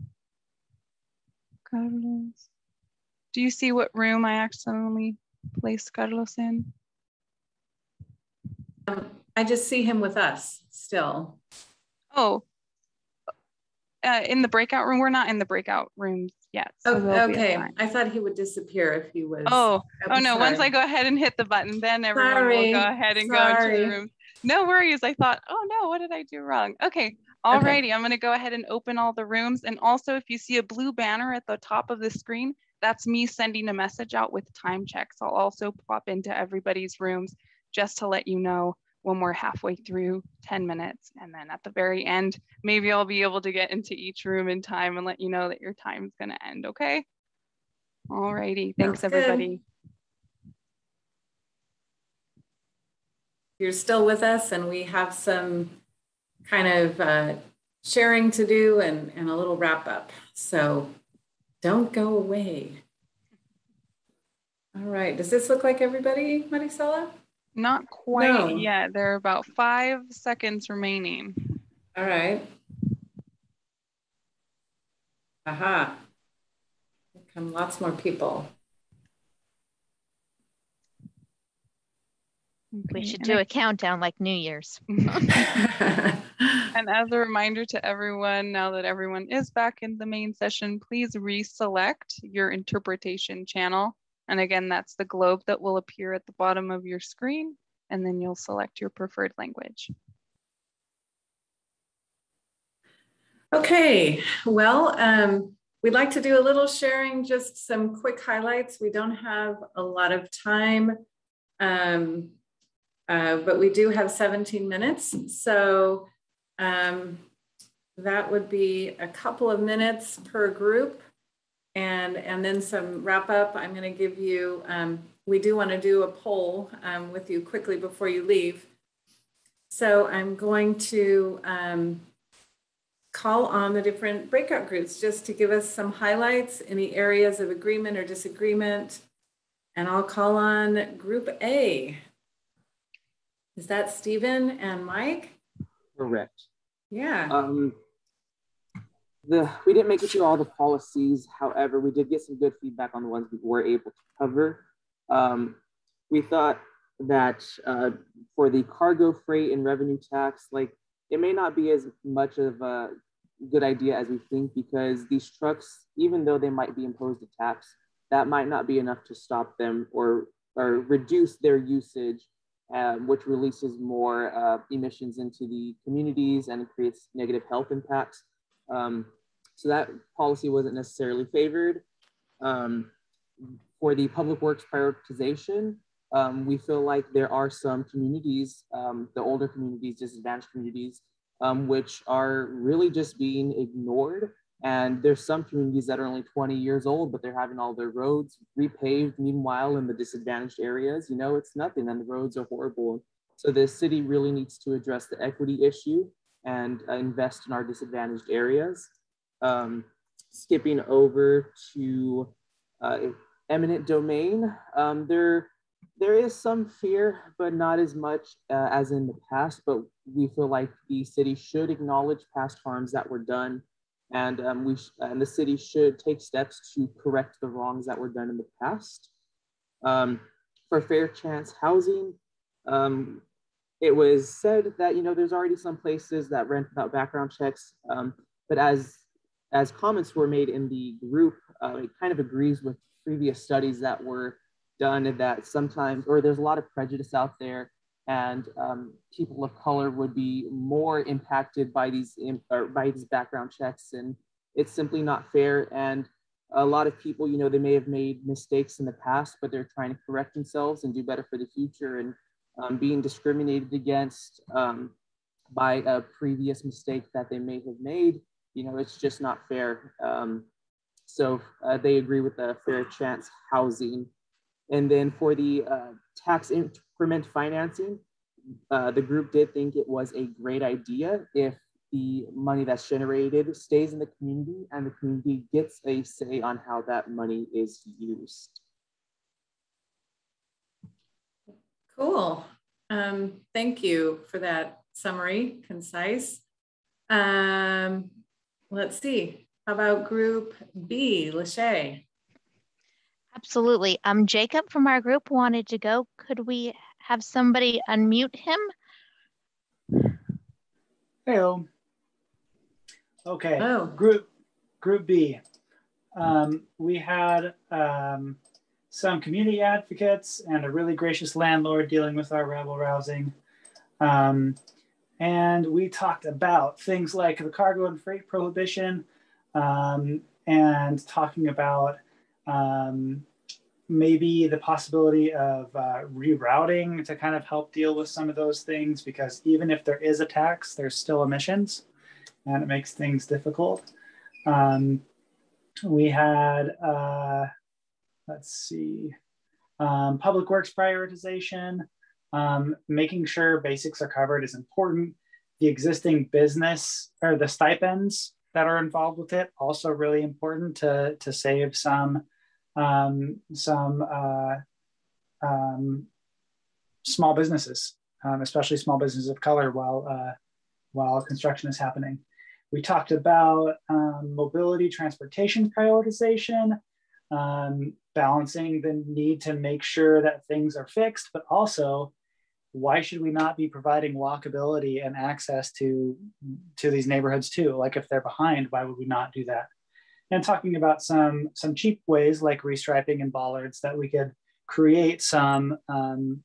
Carlos. Do you see what room I accidentally placed Carlos in? Um, I just see him with us still. Oh, uh, in the breakout room. We're not in the breakout yet. So oh, okay. I thought he would disappear if he was. Oh, oh no. Sorry. Once I go ahead and hit the button, then everyone Sorry. will go ahead and Sorry. go into the room. No worries. I thought, oh no, what did I do wrong? Okay. Alrighty, okay. I'm going to go ahead and open all the rooms. And also, if you see a blue banner at the top of the screen, that's me sending a message out with time checks. I'll also pop into everybody's rooms just to let you know when we're halfway through 10 minutes. And then at the very end, maybe I'll be able to get into each room in time and let you know that your time is gonna end, okay? All righty, thanks everybody. Good. You're still with us and we have some kind of uh, sharing to do and, and a little wrap up. So don't go away. All right, does this look like everybody, Marisela? Not quite no. yet. There are about five seconds remaining. All right. Aha. Here come lots more people. We should do a countdown like New Year's. [laughs] and as [laughs] a reminder to everyone, now that everyone is back in the main session, please reselect your interpretation channel. And again, that's the globe that will appear at the bottom of your screen, and then you'll select your preferred language. Okay, well, um, we'd like to do a little sharing, just some quick highlights. We don't have a lot of time. Um, uh, but we do have 17 minutes. So um, that would be a couple of minutes per group. And, and then some wrap up. I'm going to give you, um, we do want to do a poll um, with you quickly before you leave. So I'm going to um, call on the different breakout groups just to give us some highlights, any areas of agreement or disagreement. And I'll call on group A. Is that Stephen and Mike? Correct. Yeah. Um, the we didn't make it through all the policies. However, we did get some good feedback on the ones we were able to cover. Um, we thought that uh, for the cargo freight and revenue tax, like it may not be as much of a good idea as we think because these trucks, even though they might be imposed a tax, that might not be enough to stop them or or reduce their usage um, which releases more uh, emissions into the communities and creates negative health impacts. Um, so that policy wasn't necessarily favored. Um, for the public works prioritization, um, we feel like there are some communities, um, the older communities, disadvantaged communities, um, which are really just being ignored and there's some communities that are only 20 years old, but they're having all their roads repaved. Meanwhile, in the disadvantaged areas, you know, it's nothing and the roads are horrible. So the city really needs to address the equity issue and uh, invest in our disadvantaged areas. Um, skipping over to uh, eminent domain, um, there, there is some fear, but not as much uh, as in the past, but we feel like the city should acknowledge past harms that were done and um, we and the city should take steps to correct the wrongs that were done in the past. Um, for fair chance housing, um, it was said that you know there's already some places that rent without background checks, um, but as as comments were made in the group, uh, it kind of agrees with previous studies that were done that sometimes, or there's a lot of prejudice out there and um, people of color would be more impacted by these or by these background checks and it's simply not fair. And a lot of people you know they may have made mistakes in the past but they're trying to correct themselves and do better for the future. And um, being discriminated against um, by a previous mistake that they may have made. You know, it's just not fair. Um, so uh, they agree with the fair chance housing. And then for the uh, tax increment financing, uh, the group did think it was a great idea if the money that's generated stays in the community and the community gets a say on how that money is used. Cool. Um, thank you for that summary, concise. Um, let's see. How about group B, Lachey? Absolutely. Um, Jacob from our group wanted to go. Could we have somebody unmute him? Hello. Okay. Oh. Group Group B. Um, we had um, some community advocates and a really gracious landlord dealing with our rabble rousing. Um, and we talked about things like the cargo and freight prohibition um, and talking about um, maybe the possibility of uh, rerouting to kind of help deal with some of those things because even if there is a tax, there's still emissions and it makes things difficult. Um, we had, uh, let's see, um, public works prioritization, um, making sure basics are covered is important. The existing business or the stipends that are involved with it also really important to, to save some um, some uh, um, small businesses, um, especially small businesses of color, while uh, while construction is happening. We talked about um, mobility transportation prioritization, um, balancing the need to make sure that things are fixed, but also why should we not be providing walkability and access to to these neighborhoods too? Like if they're behind, why would we not do that? And talking about some some cheap ways like restriping and bollards that we could create some um,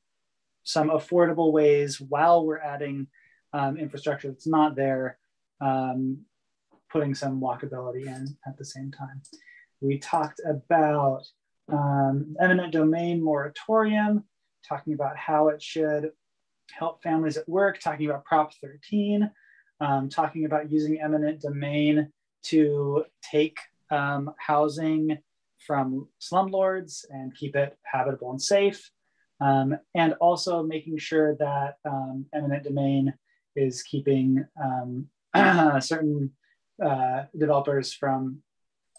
some affordable ways while we're adding um, infrastructure that's not there um, putting some walkability in at the same time. We talked about um, eminent domain moratorium, talking about how it should help families at work, talking about Prop 13, um, talking about using eminent domain to take um, housing from slumlords and keep it habitable and safe. Um, and also making sure that um, eminent domain is keeping um, [clears throat] certain uh, developers from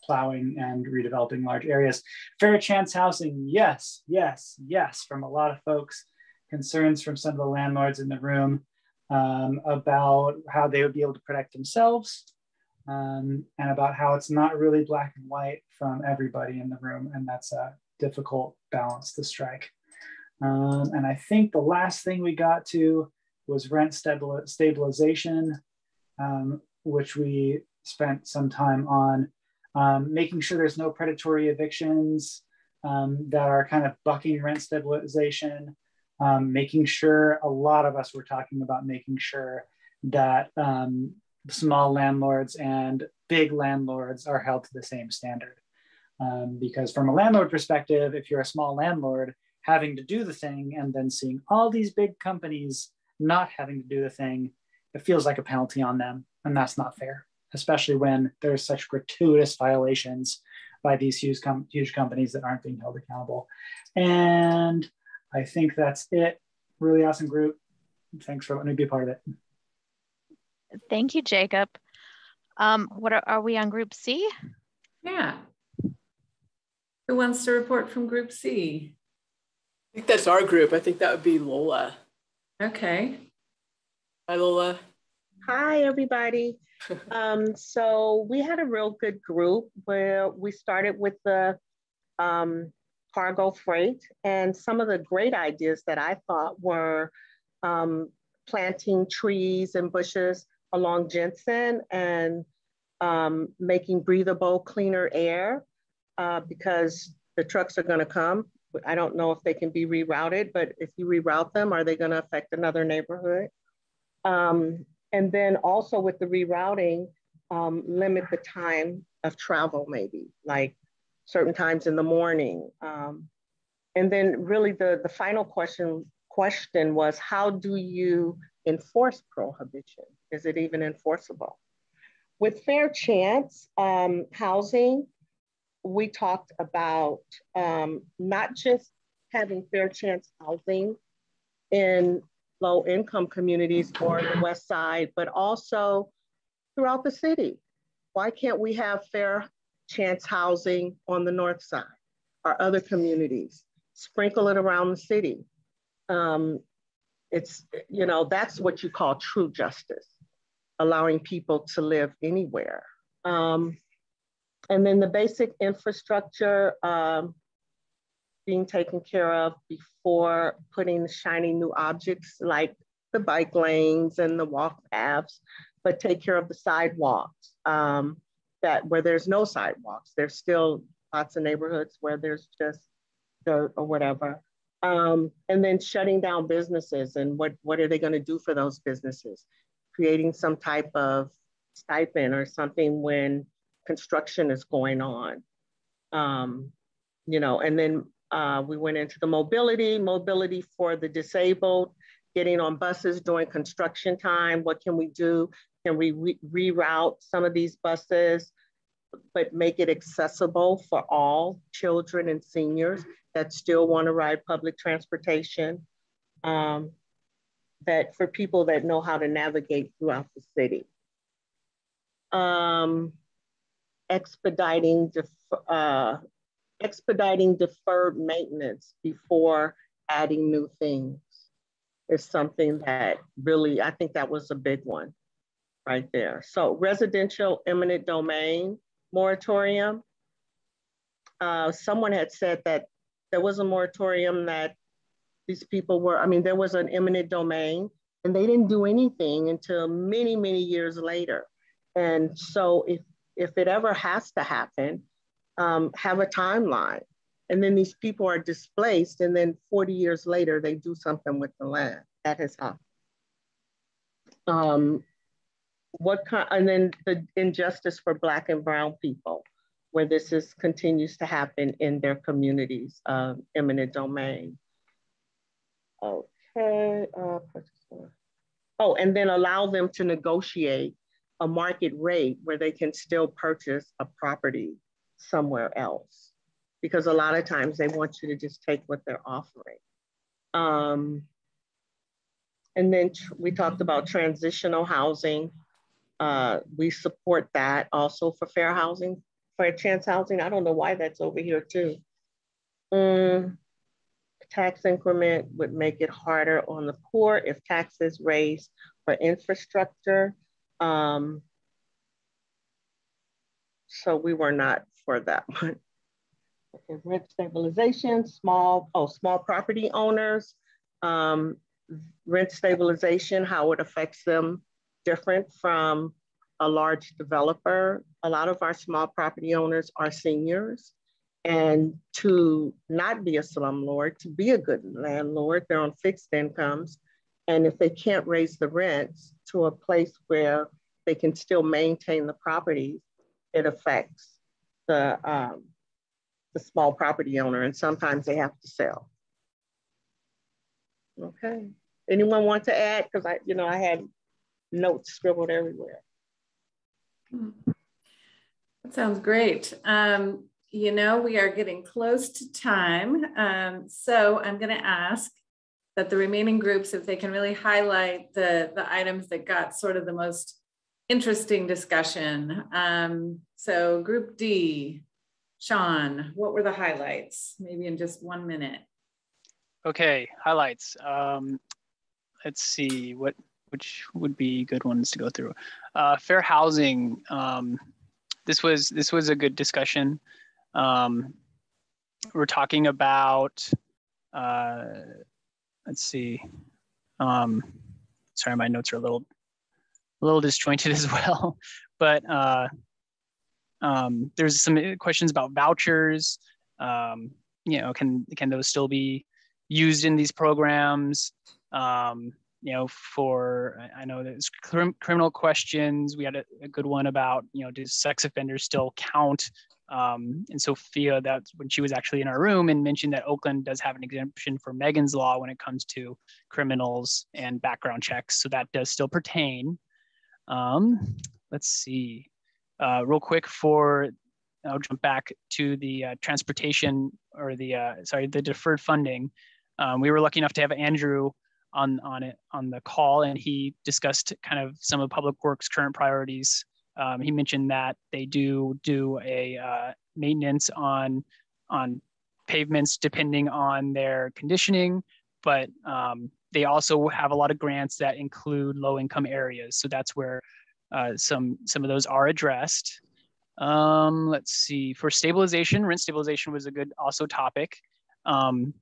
plowing and redeveloping large areas. Fair chance housing, yes, yes, yes, from a lot of folks. Concerns from some of the landlords in the room um, about how they would be able to protect themselves um, and about how it's not really black and white from everybody in the room. And that's a difficult balance to strike. Um, and I think the last thing we got to was rent stabilization um, which we spent some time on, um, making sure there's no predatory evictions um, that are kind of bucking rent stabilization, um, making sure a lot of us were talking about making sure that um, small landlords and big landlords are held to the same standard. Um, because from a landlord perspective, if you're a small landlord, having to do the thing and then seeing all these big companies not having to do the thing it feels like a penalty on them. And that's not fair, especially when there's such gratuitous violations by these huge, com- huge companies that aren't being held accountable. And I think that's it. Really awesome group. Thanks for letting me be a part of it. Thank you, Jacob. Um, what are, are we on group C? Yeah. Who wants to report from group C? I think that's our group. I think that would be Lola. Okay. Hi, Lola. Hi, everybody. [laughs] um, so we had a real good group where we started with the um, cargo freight and some of the great ideas that I thought were um, planting trees and bushes along Jensen and um, making breathable, cleaner air uh, because the trucks are going to come. I don't know if they can be rerouted, but if you reroute them, are they going to affect another neighborhood? And then also with the rerouting, um, limit the time of travel maybe, like certain times in the morning. Um, and then really the, the final question question was how do you enforce prohibition? Is it even enforceable? With fair chance um, housing, we talked about um, not just having fair chance housing in low income communities or the west side, but also throughout the city. Why can't we have fair chance housing on the north side or other communities? Sprinkle it around the city. Um, it's, you know, that's what you call true justice, allowing people to live anywhere. Um, and then the basic infrastructure um, being taken care of before putting the shiny new objects like the bike lanes and the walk paths, but take care of the sidewalks um, that where there's no sidewalks. There's still lots of neighborhoods where there's just dirt or whatever. Um, and then shutting down businesses and what, what are they gonna do for those businesses? Creating some type of stipend or something when construction is going on. Um, you know, and then uh, we went into the mobility, mobility for the disabled, getting on buses during construction time. What can we do? Can we re reroute some of these buses, but make it accessible for all children and seniors that still want to ride public transportation? Um, that for people that know how to navigate throughout the city. Um, expediting uh, expediting deferred maintenance before adding new things is something that really, I think that was a big one right there. So residential eminent domain moratorium. Uh, someone had said that there was a moratorium that these people were, I mean, there was an eminent domain and they didn't do anything until many, many years later. And so if if it ever has to happen, um, have a timeline. And then these people are displaced, and then 40 years later, they do something with the land. That has happened. Um, what kind, and then the injustice for Black and Brown people, where this is continues to happen in their communities, uh, eminent domain. Okay. Uh, oh, and then allow them to negotiate a market rate where they can still purchase a property somewhere else. Because a lot of times they want you to just take what they're offering. Um, and then we talked about transitional housing. Uh, we support that also for fair housing, fair chance housing. I don't know why that's over here too. Um, tax increment would make it harder on the poor if taxes raised for infrastructure um, so we were not for that [laughs] one. Okay, rent stabilization, small, oh, small property owners, um, rent stabilization, how it affects them different from a large developer. A lot of our small property owners are seniors. And to not be a slumlord, to be a good landlord, they're on fixed incomes. And if they can't raise the rents to a place where they can still maintain the properties, it affects the, um, the small property owner and sometimes they have to sell. Okay. Anyone want to add? Because I, you know, I had notes scribbled everywhere. That sounds great. Um, you know, we are getting close to time. Um, so I'm going to ask that the remaining groups, if they can really highlight the, the items that got sort of the most interesting discussion. Um, so group D, Sean, what were the highlights? Maybe in just one minute. Okay, highlights. Um, let's see, what which would be good ones to go through. Uh, fair housing. Um, this was this was a good discussion. Um, we're talking about uh, let's see. Um, sorry, my notes are a little, a little disjointed [laughs] as well. But uh, um, there's some questions about vouchers. Um, you know, can can those still be used in these programs? Um, you know, for I know there's crim criminal questions. We had a, a, good one about you know, do sex offenders still count Um, and Sophia, that's when she was actually in our room and mentioned that Oakland does have an exemption for Megan's Law when it comes to criminals and background checks. So that does still pertain. Um, let's see, uh, real quick for, I'll jump back to the uh, transportation or the, uh, sorry, the deferred funding. Um, we were lucky enough to have Andrew on, on it on the call and he discussed kind of some of Public Works current priorities um, he mentioned that they do do a uh, maintenance on on pavements depending on their conditioning, but um, they also have a lot of grants that include low income areas. So that's where uh, some some of those are addressed. Um, let's see, for stabilization, rent stabilization was a good also topic. Um,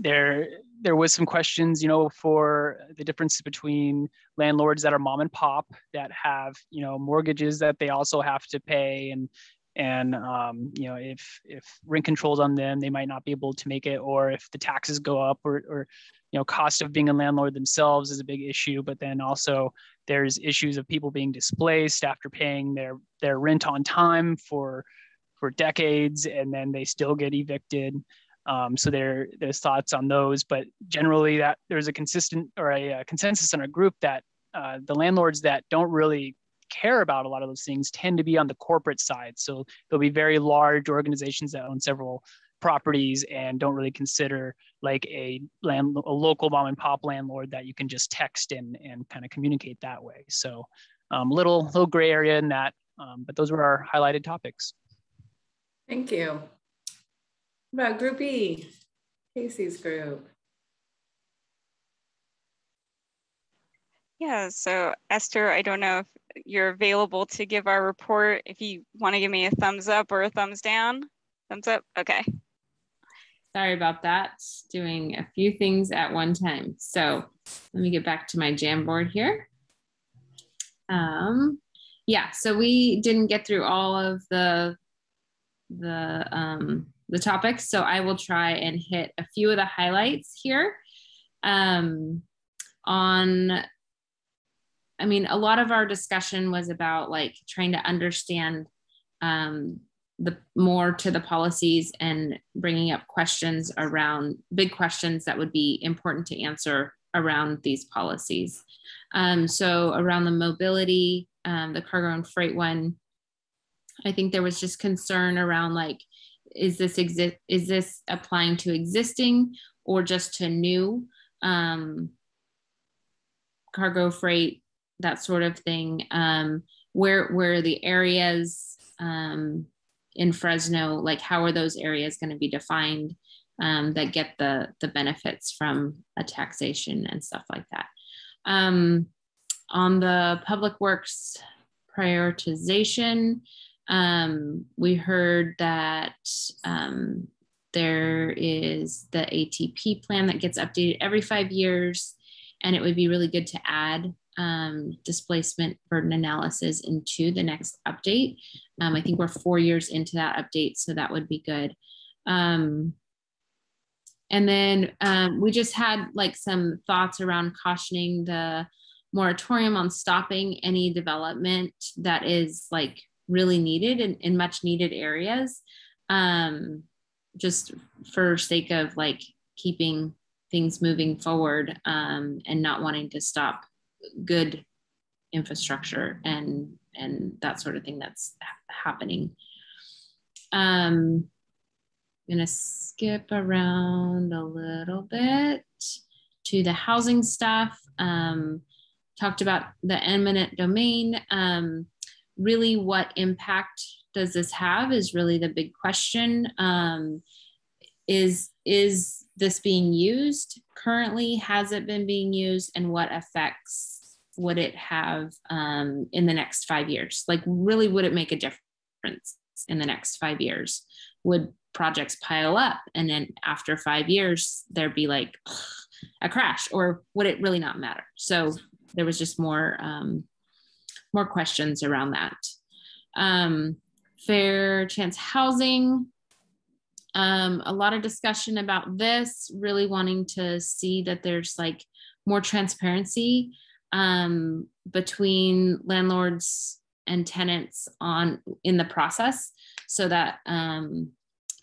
there there was some questions you know for the difference between landlords that are mom and pop that have you know mortgages that they also have to pay and and um, you know if if rent controls on them they might not be able to make it or if the taxes go up or, or you know cost of being a landlord themselves is a big issue but then also there's issues of people being displaced after paying their their rent on time for for decades and then they still get evicted um, so there, there's thoughts on those, but generally that there's a consistent or a, a consensus in a group that uh, the landlords that don't really care about a lot of those things tend to be on the corporate side. So there'll be very large organizations that own several properties and don't really consider like a land a local mom and pop landlord that you can just text and and kind of communicate that way. So um, little little gray area in that, um, but those were our highlighted topics. Thank you about Group E, Casey's group? Yeah, so Esther, I don't know if you're available to give our report. If you want to give me a thumbs up or a thumbs down, thumbs up. Okay. Sorry about that. Doing a few things at one time. So let me get back to my Jamboard here. Um, yeah, so we didn't get through all of the the um, the topics. So I will try and hit a few of the highlights here. Um, on, I mean, a lot of our discussion was about like trying to understand um, the more to the policies and bringing up questions around big questions that would be important to answer around these policies. Um, so around the mobility, um, the cargo and freight one, I think there was just concern around like is this exist is this applying to existing or just to new? Um, cargo freight that sort of thing. Um, where where the areas? Um, in fresno like how are those areas going to be defined um, that get the the benefits from a taxation and stuff like that um, on the public works prioritization um, we heard that um, there is the ATP plan that gets updated every five years, and it would be really good to add um, displacement burden analysis into the next update. Um, I think we're four years into that update, so that would be good. Um, and then um, we just had like some thoughts around cautioning the moratorium on stopping any development that is like really needed in, in much needed areas um, just for sake of like keeping things moving forward um, and not wanting to stop good infrastructure and and that sort of thing that's happening um, I'm gonna skip around a little bit to the housing stuff. Um, talked about the eminent domain. Um, really what impact does this have is really the big question um, is is this being used currently has it been being used and what effects would it have um, in the next five years like really would it make a difference in the next five years would projects pile up and then after five years there'd be like a crash or would it really not matter so there was just more um, more questions around that. Um, fair chance housing. Um, a lot of discussion about this, really wanting to see that there's like more transparency um, between landlords and tenants on in the process. so that um,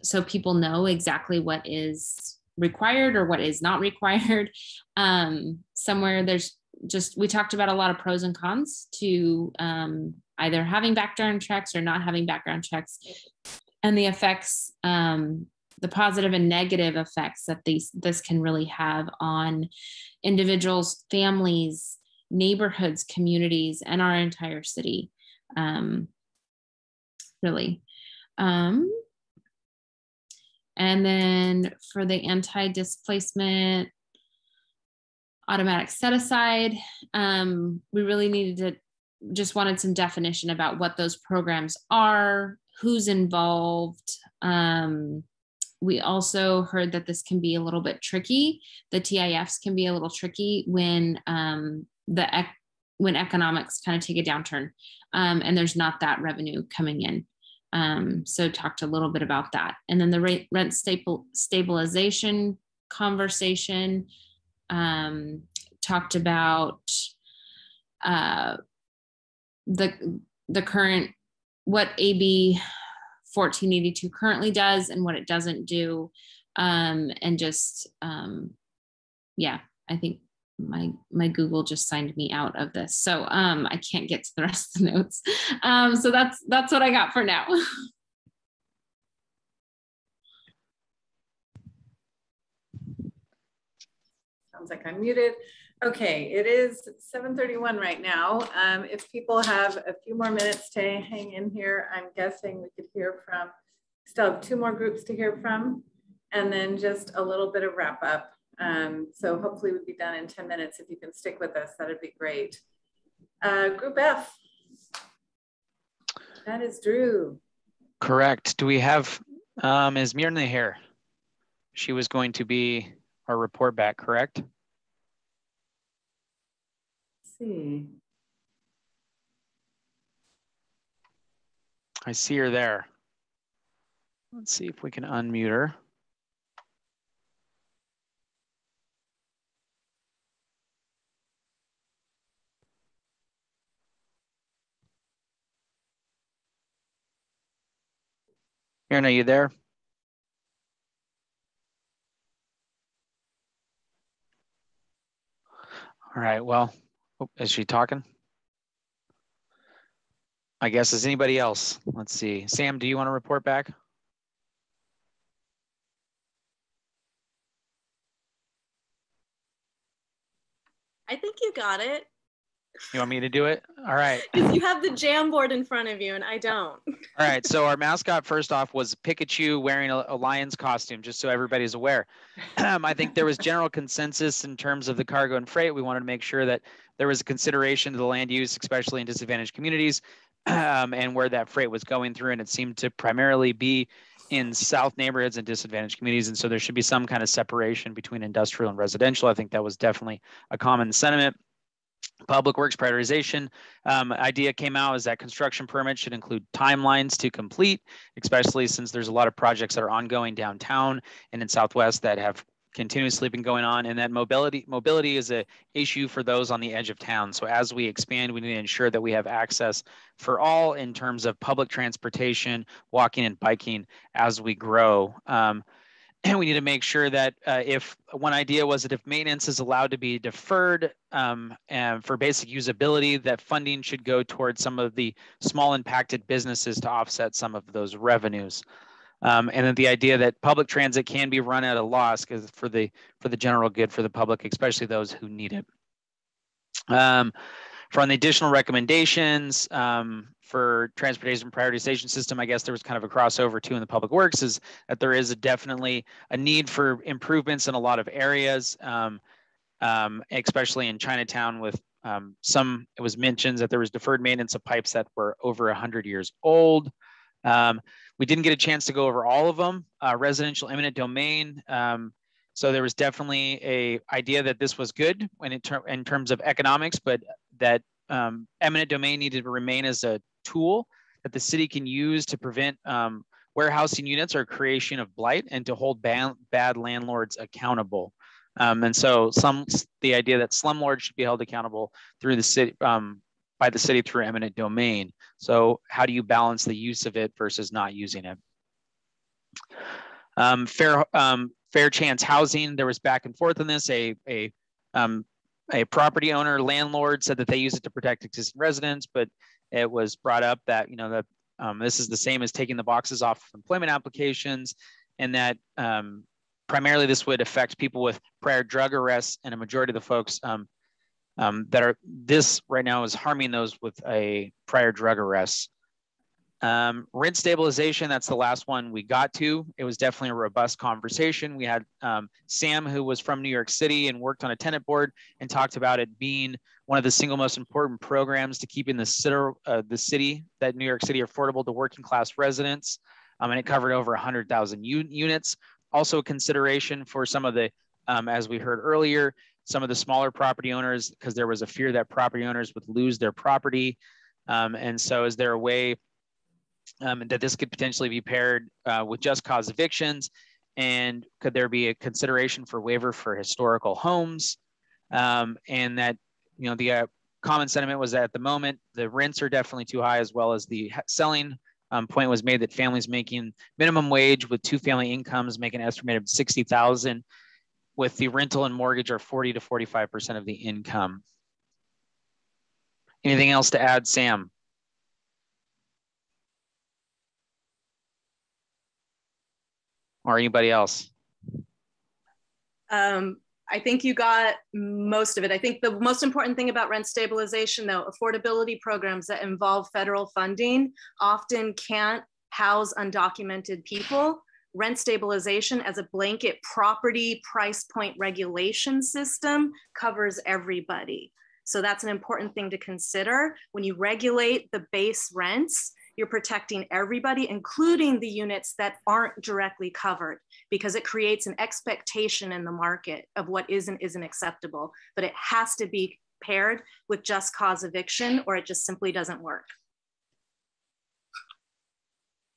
so people know exactly what is required or what is not required. [laughs] Um, somewhere there's just we talked about a lot of pros and cons to um, either having background checks or not having background checks, and the effects, um, the positive and negative effects that these this can really have on individuals, families, neighborhoods, communities, and our entire city. Um, really. Um, and then for the anti-displacement automatic set aside, um, we really needed to just wanted some definition about what those programs are, who's involved. Um, we also heard that this can be a little bit tricky. The TIFs can be a little tricky when um, the ec- when economics kind of take a downturn um, and there's not that revenue coming in. Um, so talked a little bit about that. And then the rate, rent staple, stabilization conversation um, talked about uh, the the current what AB 1482 currently does and what it doesn't do, um, and just um, yeah, I think my my Google just signed me out of this, so um, I can't get to the [laughs] rest of the notes. Um, so that's that's what I got for now. [laughs] Sounds like I'm muted. Okay, it is 7.31 right now. Um, if people have a few more minutes to hang in here, I'm guessing we could hear from, still have two more groups to hear from, and then just a little bit of wrap up. Um, so hopefully we'd be done in 10 minutes. If you can stick with us, that'd be great. Uh, group F, that is Drew. Correct. Do we have, um, is Mirna here? She was going to be our report back, correct? see. I see her there. Let's see if we can unmute her. Aaron, are you there? All right, well, Oh, is she talking? I guess, is anybody else? Let's see. Sam, do you want to report back? I think you got it. You want me to do it? All right. [laughs] Because you have the Jamboard in front of you and I don't. [laughs] All right. So our mascot first off was Pikachu wearing a, a lion's costume, just so everybody's aware. Um, [clears throat] I think there was general consensus in terms of the cargo and freight. We wanted to make sure that there was a consideration to the land use, especially in disadvantaged communities, um, [clears throat] and where that freight was going through. And it seemed to primarily be in south neighborhoods and disadvantaged communities. And so there should be some kind of separation between industrial and residential. I think that was definitely a common sentiment. Public Works prioritization um, idea came out is that construction permits should include timelines to complete, especially since there's a lot of projects that are ongoing downtown and in Southwest that have continuously been going on and that mobility mobility is a issue for those on the edge of town. So as we expand we need to ensure that we have access for all in terms of public transportation walking and biking as we grow. Um, and [clears throat] we need to make sure that uh, if one idea was that if maintenance is allowed to be deferred um, and for basic usability, that funding should go towards some of the small impacted businesses to offset some of those revenues. Um, and then the idea that public transit can be run at a loss because for the for the general good for the public, especially those who need it. Um, from the additional recommendations um, for transportation prioritization system, I guess there was kind of a crossover too in the public works is that there is a definitely a need for improvements in a lot of areas, um, um, especially in Chinatown with um, some, it was mentioned that there was deferred maintenance of pipes that were over 100 years old. Um, we didn't get a chance to go over all of them. Uh, residential eminent domain, um, so there was definitely a idea that this was good when it ter- in terms of economics, but that um, eminent domain needed to remain as a tool that the city can use to prevent um, warehousing units or creation of blight and to hold bad, bad landlords accountable. Um, and so some the idea that slumlords should be held accountable through the city um, by the city through eminent domain. So how do you balance the use of it versus not using it? Um, fair, um, fair chance housing, there was back and forth on this. A, a, um, a property owner, landlord said that they use it to protect existing residents, but it was brought up that, you know, that um, this is the same as taking the boxes off of employment applications and that um, primarily this would affect people with prior drug arrests and a majority of the folks um, um, that are this right now is harming those with a prior drug arrest. Um, rent stabilization, that's the last one we got to. It was definitely a robust conversation. We had um, Sam, who was from New York City and worked on a tenant board and talked about it being one of the single most important programs to keeping the, city, uh, the city, that New York City, affordable to working class residents. Um, and it covered over 100,000 units. Also a consideration for some of the, um, as we heard earlier, some of the smaller property owners, because there was a fear that property owners would lose their property. Um, and so is there a way um, that this could potentially be paired uh, with just cause evictions? And could there be a consideration for waiver for historical homes? Um, and that, you know, the uh, common sentiment was that at the moment, the rents are definitely too high as well as the selling um, point was made that families making minimum wage with two family incomes make an estimated 60,000 with the rental and mortgage are 40 to 45% of the income. Anything else to add, Sam? Or anybody else? Um, I think you got most of it. I think the most important thing about rent stabilization, though, affordability programs that involve federal funding often can't house undocumented people. Rent stabilization as a blanket property price point regulation system covers everybody. So that's an important thing to consider. When you regulate the base rents, you're protecting everybody, including the units that aren't directly covered, because it creates an expectation in the market of what is and isn't acceptable. But it has to be paired with just cause eviction, or it just simply doesn't work.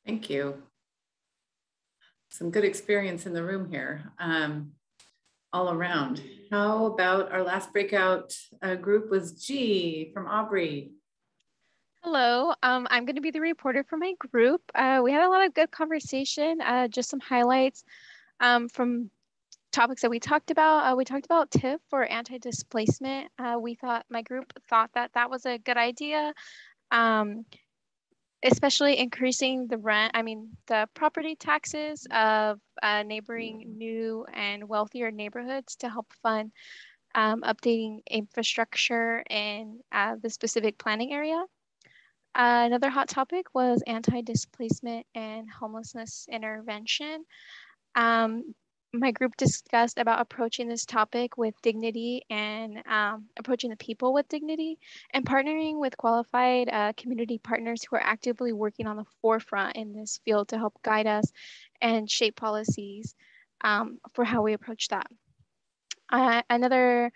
Thank you. Some good experience in the room here. Um, all around. How about our last breakout uh, group was G from Aubrey. Hello, um, I'm going to be the reporter for my group. Uh, we had a lot of good conversation, uh, just some highlights um, from topics that we talked about. Uh, we talked about TIF for anti-displacement. Uh, we thought, my group thought that that was a good idea, um, especially increasing the rent, I mean, the property taxes of uh, neighboring new and wealthier neighborhoods to help fund um, updating infrastructure in uh, the specific planning area. Uh, another hot topic was anti-displacement and homelessness intervention. Um, my group discussed about approaching this topic with dignity and um, approaching the people with dignity and partnering with qualified uh, community partners who are actively working on the forefront in this field to help guide us and shape policies um, for how we approach that. Uh, another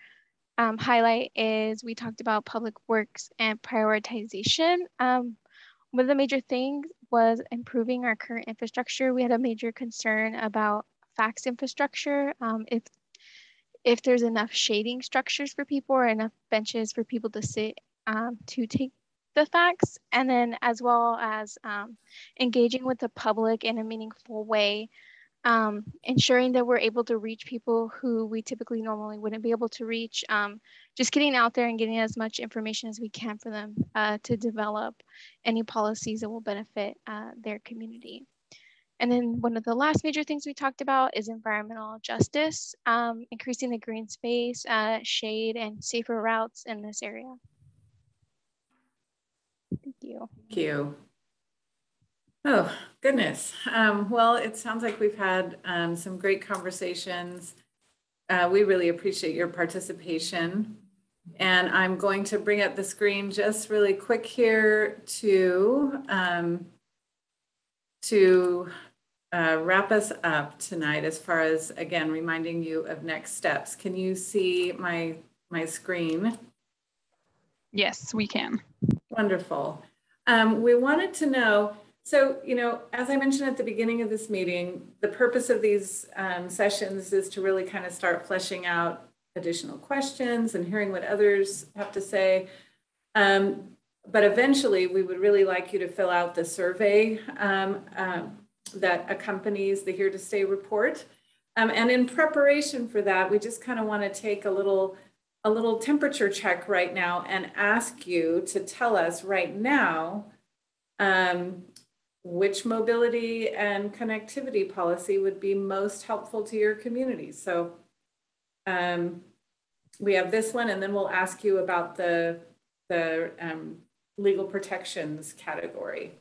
um, highlight is we talked about public works and prioritization. Um, one of the major things was improving our current infrastructure. We had a major concern about FAX infrastructure. Um, if if there's enough shading structures for people or enough benches for people to sit um, to take the FAX, and then as well as um, engaging with the public in a meaningful way um, ensuring that we're able to reach people who we typically normally wouldn't be able to reach, um, just getting out there and getting as much information as we can for them uh, to develop any policies that will benefit uh, their community. And then one of the last major things we talked about is environmental justice, um, increasing the green space, uh, shade, and safer routes in this area. Thank you. Thank you. Oh, goodness. Um, well, it sounds like we've had um, some great conversations. Uh, we really appreciate your participation. And I'm going to bring up the screen just really quick here to, um, to uh, wrap us up tonight as far as, again, reminding you of next steps. Can you see my, my screen? Yes, we can. Wonderful. Um, we wanted to know, so, you know, as I mentioned at the beginning of this meeting, the purpose of these um, sessions is to really kind of start fleshing out additional questions and hearing what others have to say. Um, but eventually we would really like you to fill out the survey um, um, that accompanies the Here to Stay report. Um, and in preparation for that, we just kind of want to take a little, a little temperature check right now and ask you to tell us right now um, which mobility and connectivity policy would be most helpful to your community. So um, we have this one, and then we'll ask you about the, the um, legal protections category.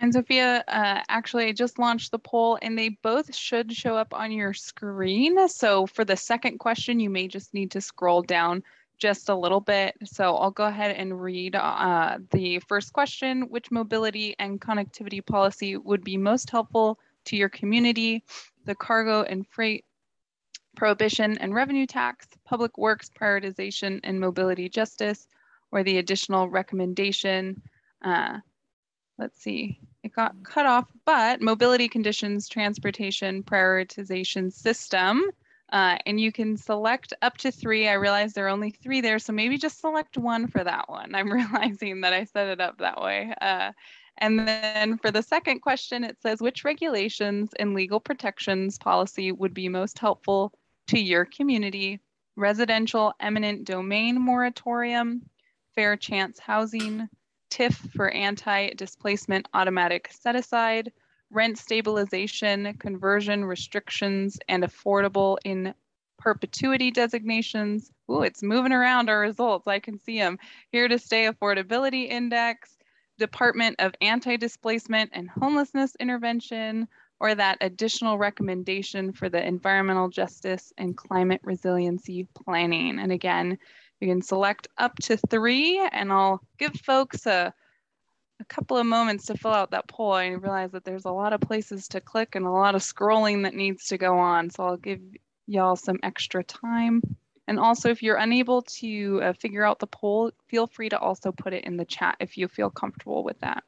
And Sophia, uh, actually, I just launched the poll and they both should show up on your screen. So for the second question, you may just need to scroll down just a little bit. So I'll go ahead and read uh, the first question, which mobility and connectivity policy would be most helpful to your community? The cargo and freight prohibition and revenue tax, public works prioritization and mobility justice, or the additional recommendation. Uh, let's see, it got cut off, but mobility conditions, transportation prioritization system. Uh, and you can select up to three. I realize there are only three there, so maybe just select one for that one. [laughs] I'm realizing that I set it up that way. Uh, and then for the second question, it says which regulations and legal protections policy would be most helpful to your community? Residential eminent domain moratorium, fair chance housing, TIF for anti-displacement automatic set aside, rent stabilization, conversion restrictions, and affordable in perpetuity designations. Ooh, it's moving around our results. I can see them. Here to stay affordability index, Department of Anti-Displacement and Homelessness Intervention, or that additional recommendation for the environmental justice and climate resiliency planning. And again, you can select up to three and I'll give folks a, a couple of moments to fill out that poll. I realize that there's a lot of places to click and a lot of scrolling that needs to go on. So I'll give y'all some extra time. And also if you're unable to uh, figure out the poll, feel free to also put it in the chat if you feel comfortable with that.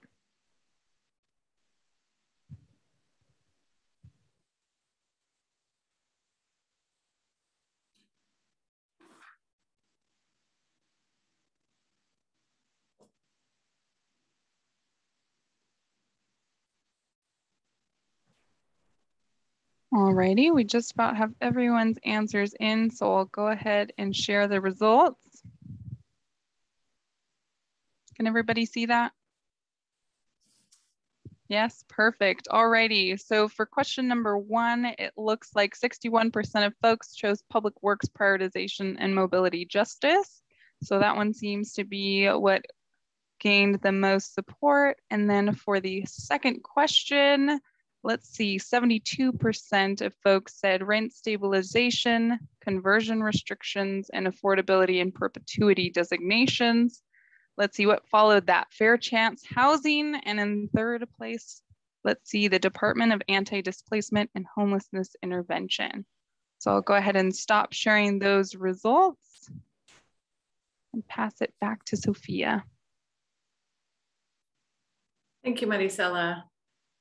Alrighty, we just about have everyone's answers in, so I'll go ahead and share the results. Can everybody see that? Yes, perfect. Alrighty, so for question number one, it looks like 61% of folks chose public works prioritization and mobility justice. So that one seems to be what gained the most support. And then for the second question, let's see, 72% of folks said rent stabilization, conversion restrictions, and affordability and perpetuity designations. Let's see what followed that. Fair chance housing. And in third place, let's see the Department of Anti-Displacement and Homelessness Intervention. So I'll go ahead and stop sharing those results and pass it back to Sophia. Thank you, Marisela.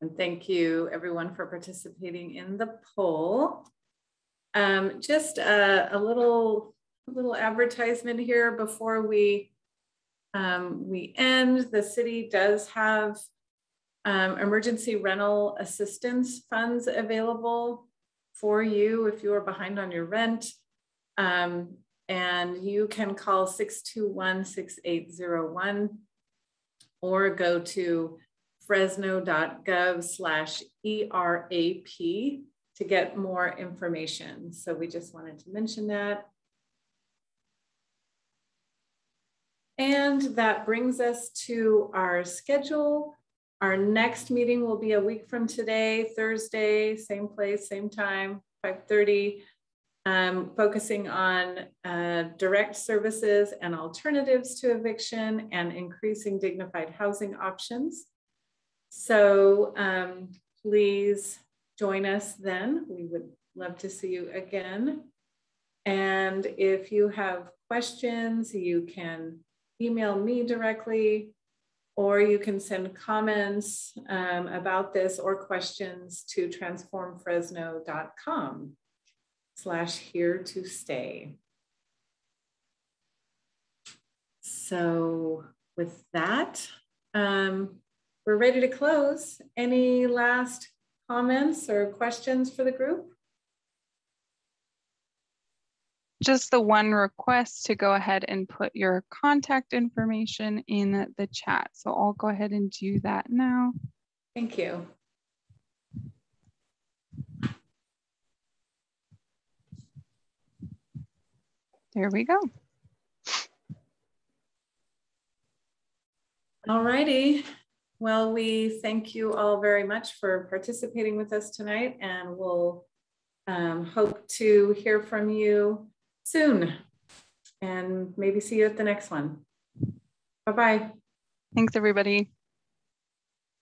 And thank you everyone for participating in the poll. Um, just a, a, little, a little advertisement here before we, um, we end. The city does have um, emergency rental assistance funds available for you if you are behind on your rent. Um, and you can call 621-6801 or go to fresno.gov slash ERAP to get more information. So we just wanted to mention that. And that brings us to our schedule. Our next meeting will be a week from today, Thursday, same place, same time, 5.30, um, focusing on uh, direct services and alternatives to eviction and increasing dignified housing options. So um, please join us then. We would love to see you again. And if you have questions, you can email me directly or you can send comments um, about this or questions to transformfresno.com slash here to stay. So with that, um, we're ready to close. Any last comments or questions for the group? Just the one request to go ahead and put your contact information in the chat. So I'll go ahead and do that now. Thank you. There we go. All righty. Well, we thank you all very much for participating with us tonight and we'll um, hope to hear from you soon and maybe see you at the next one. Bye-bye. Thanks, everybody.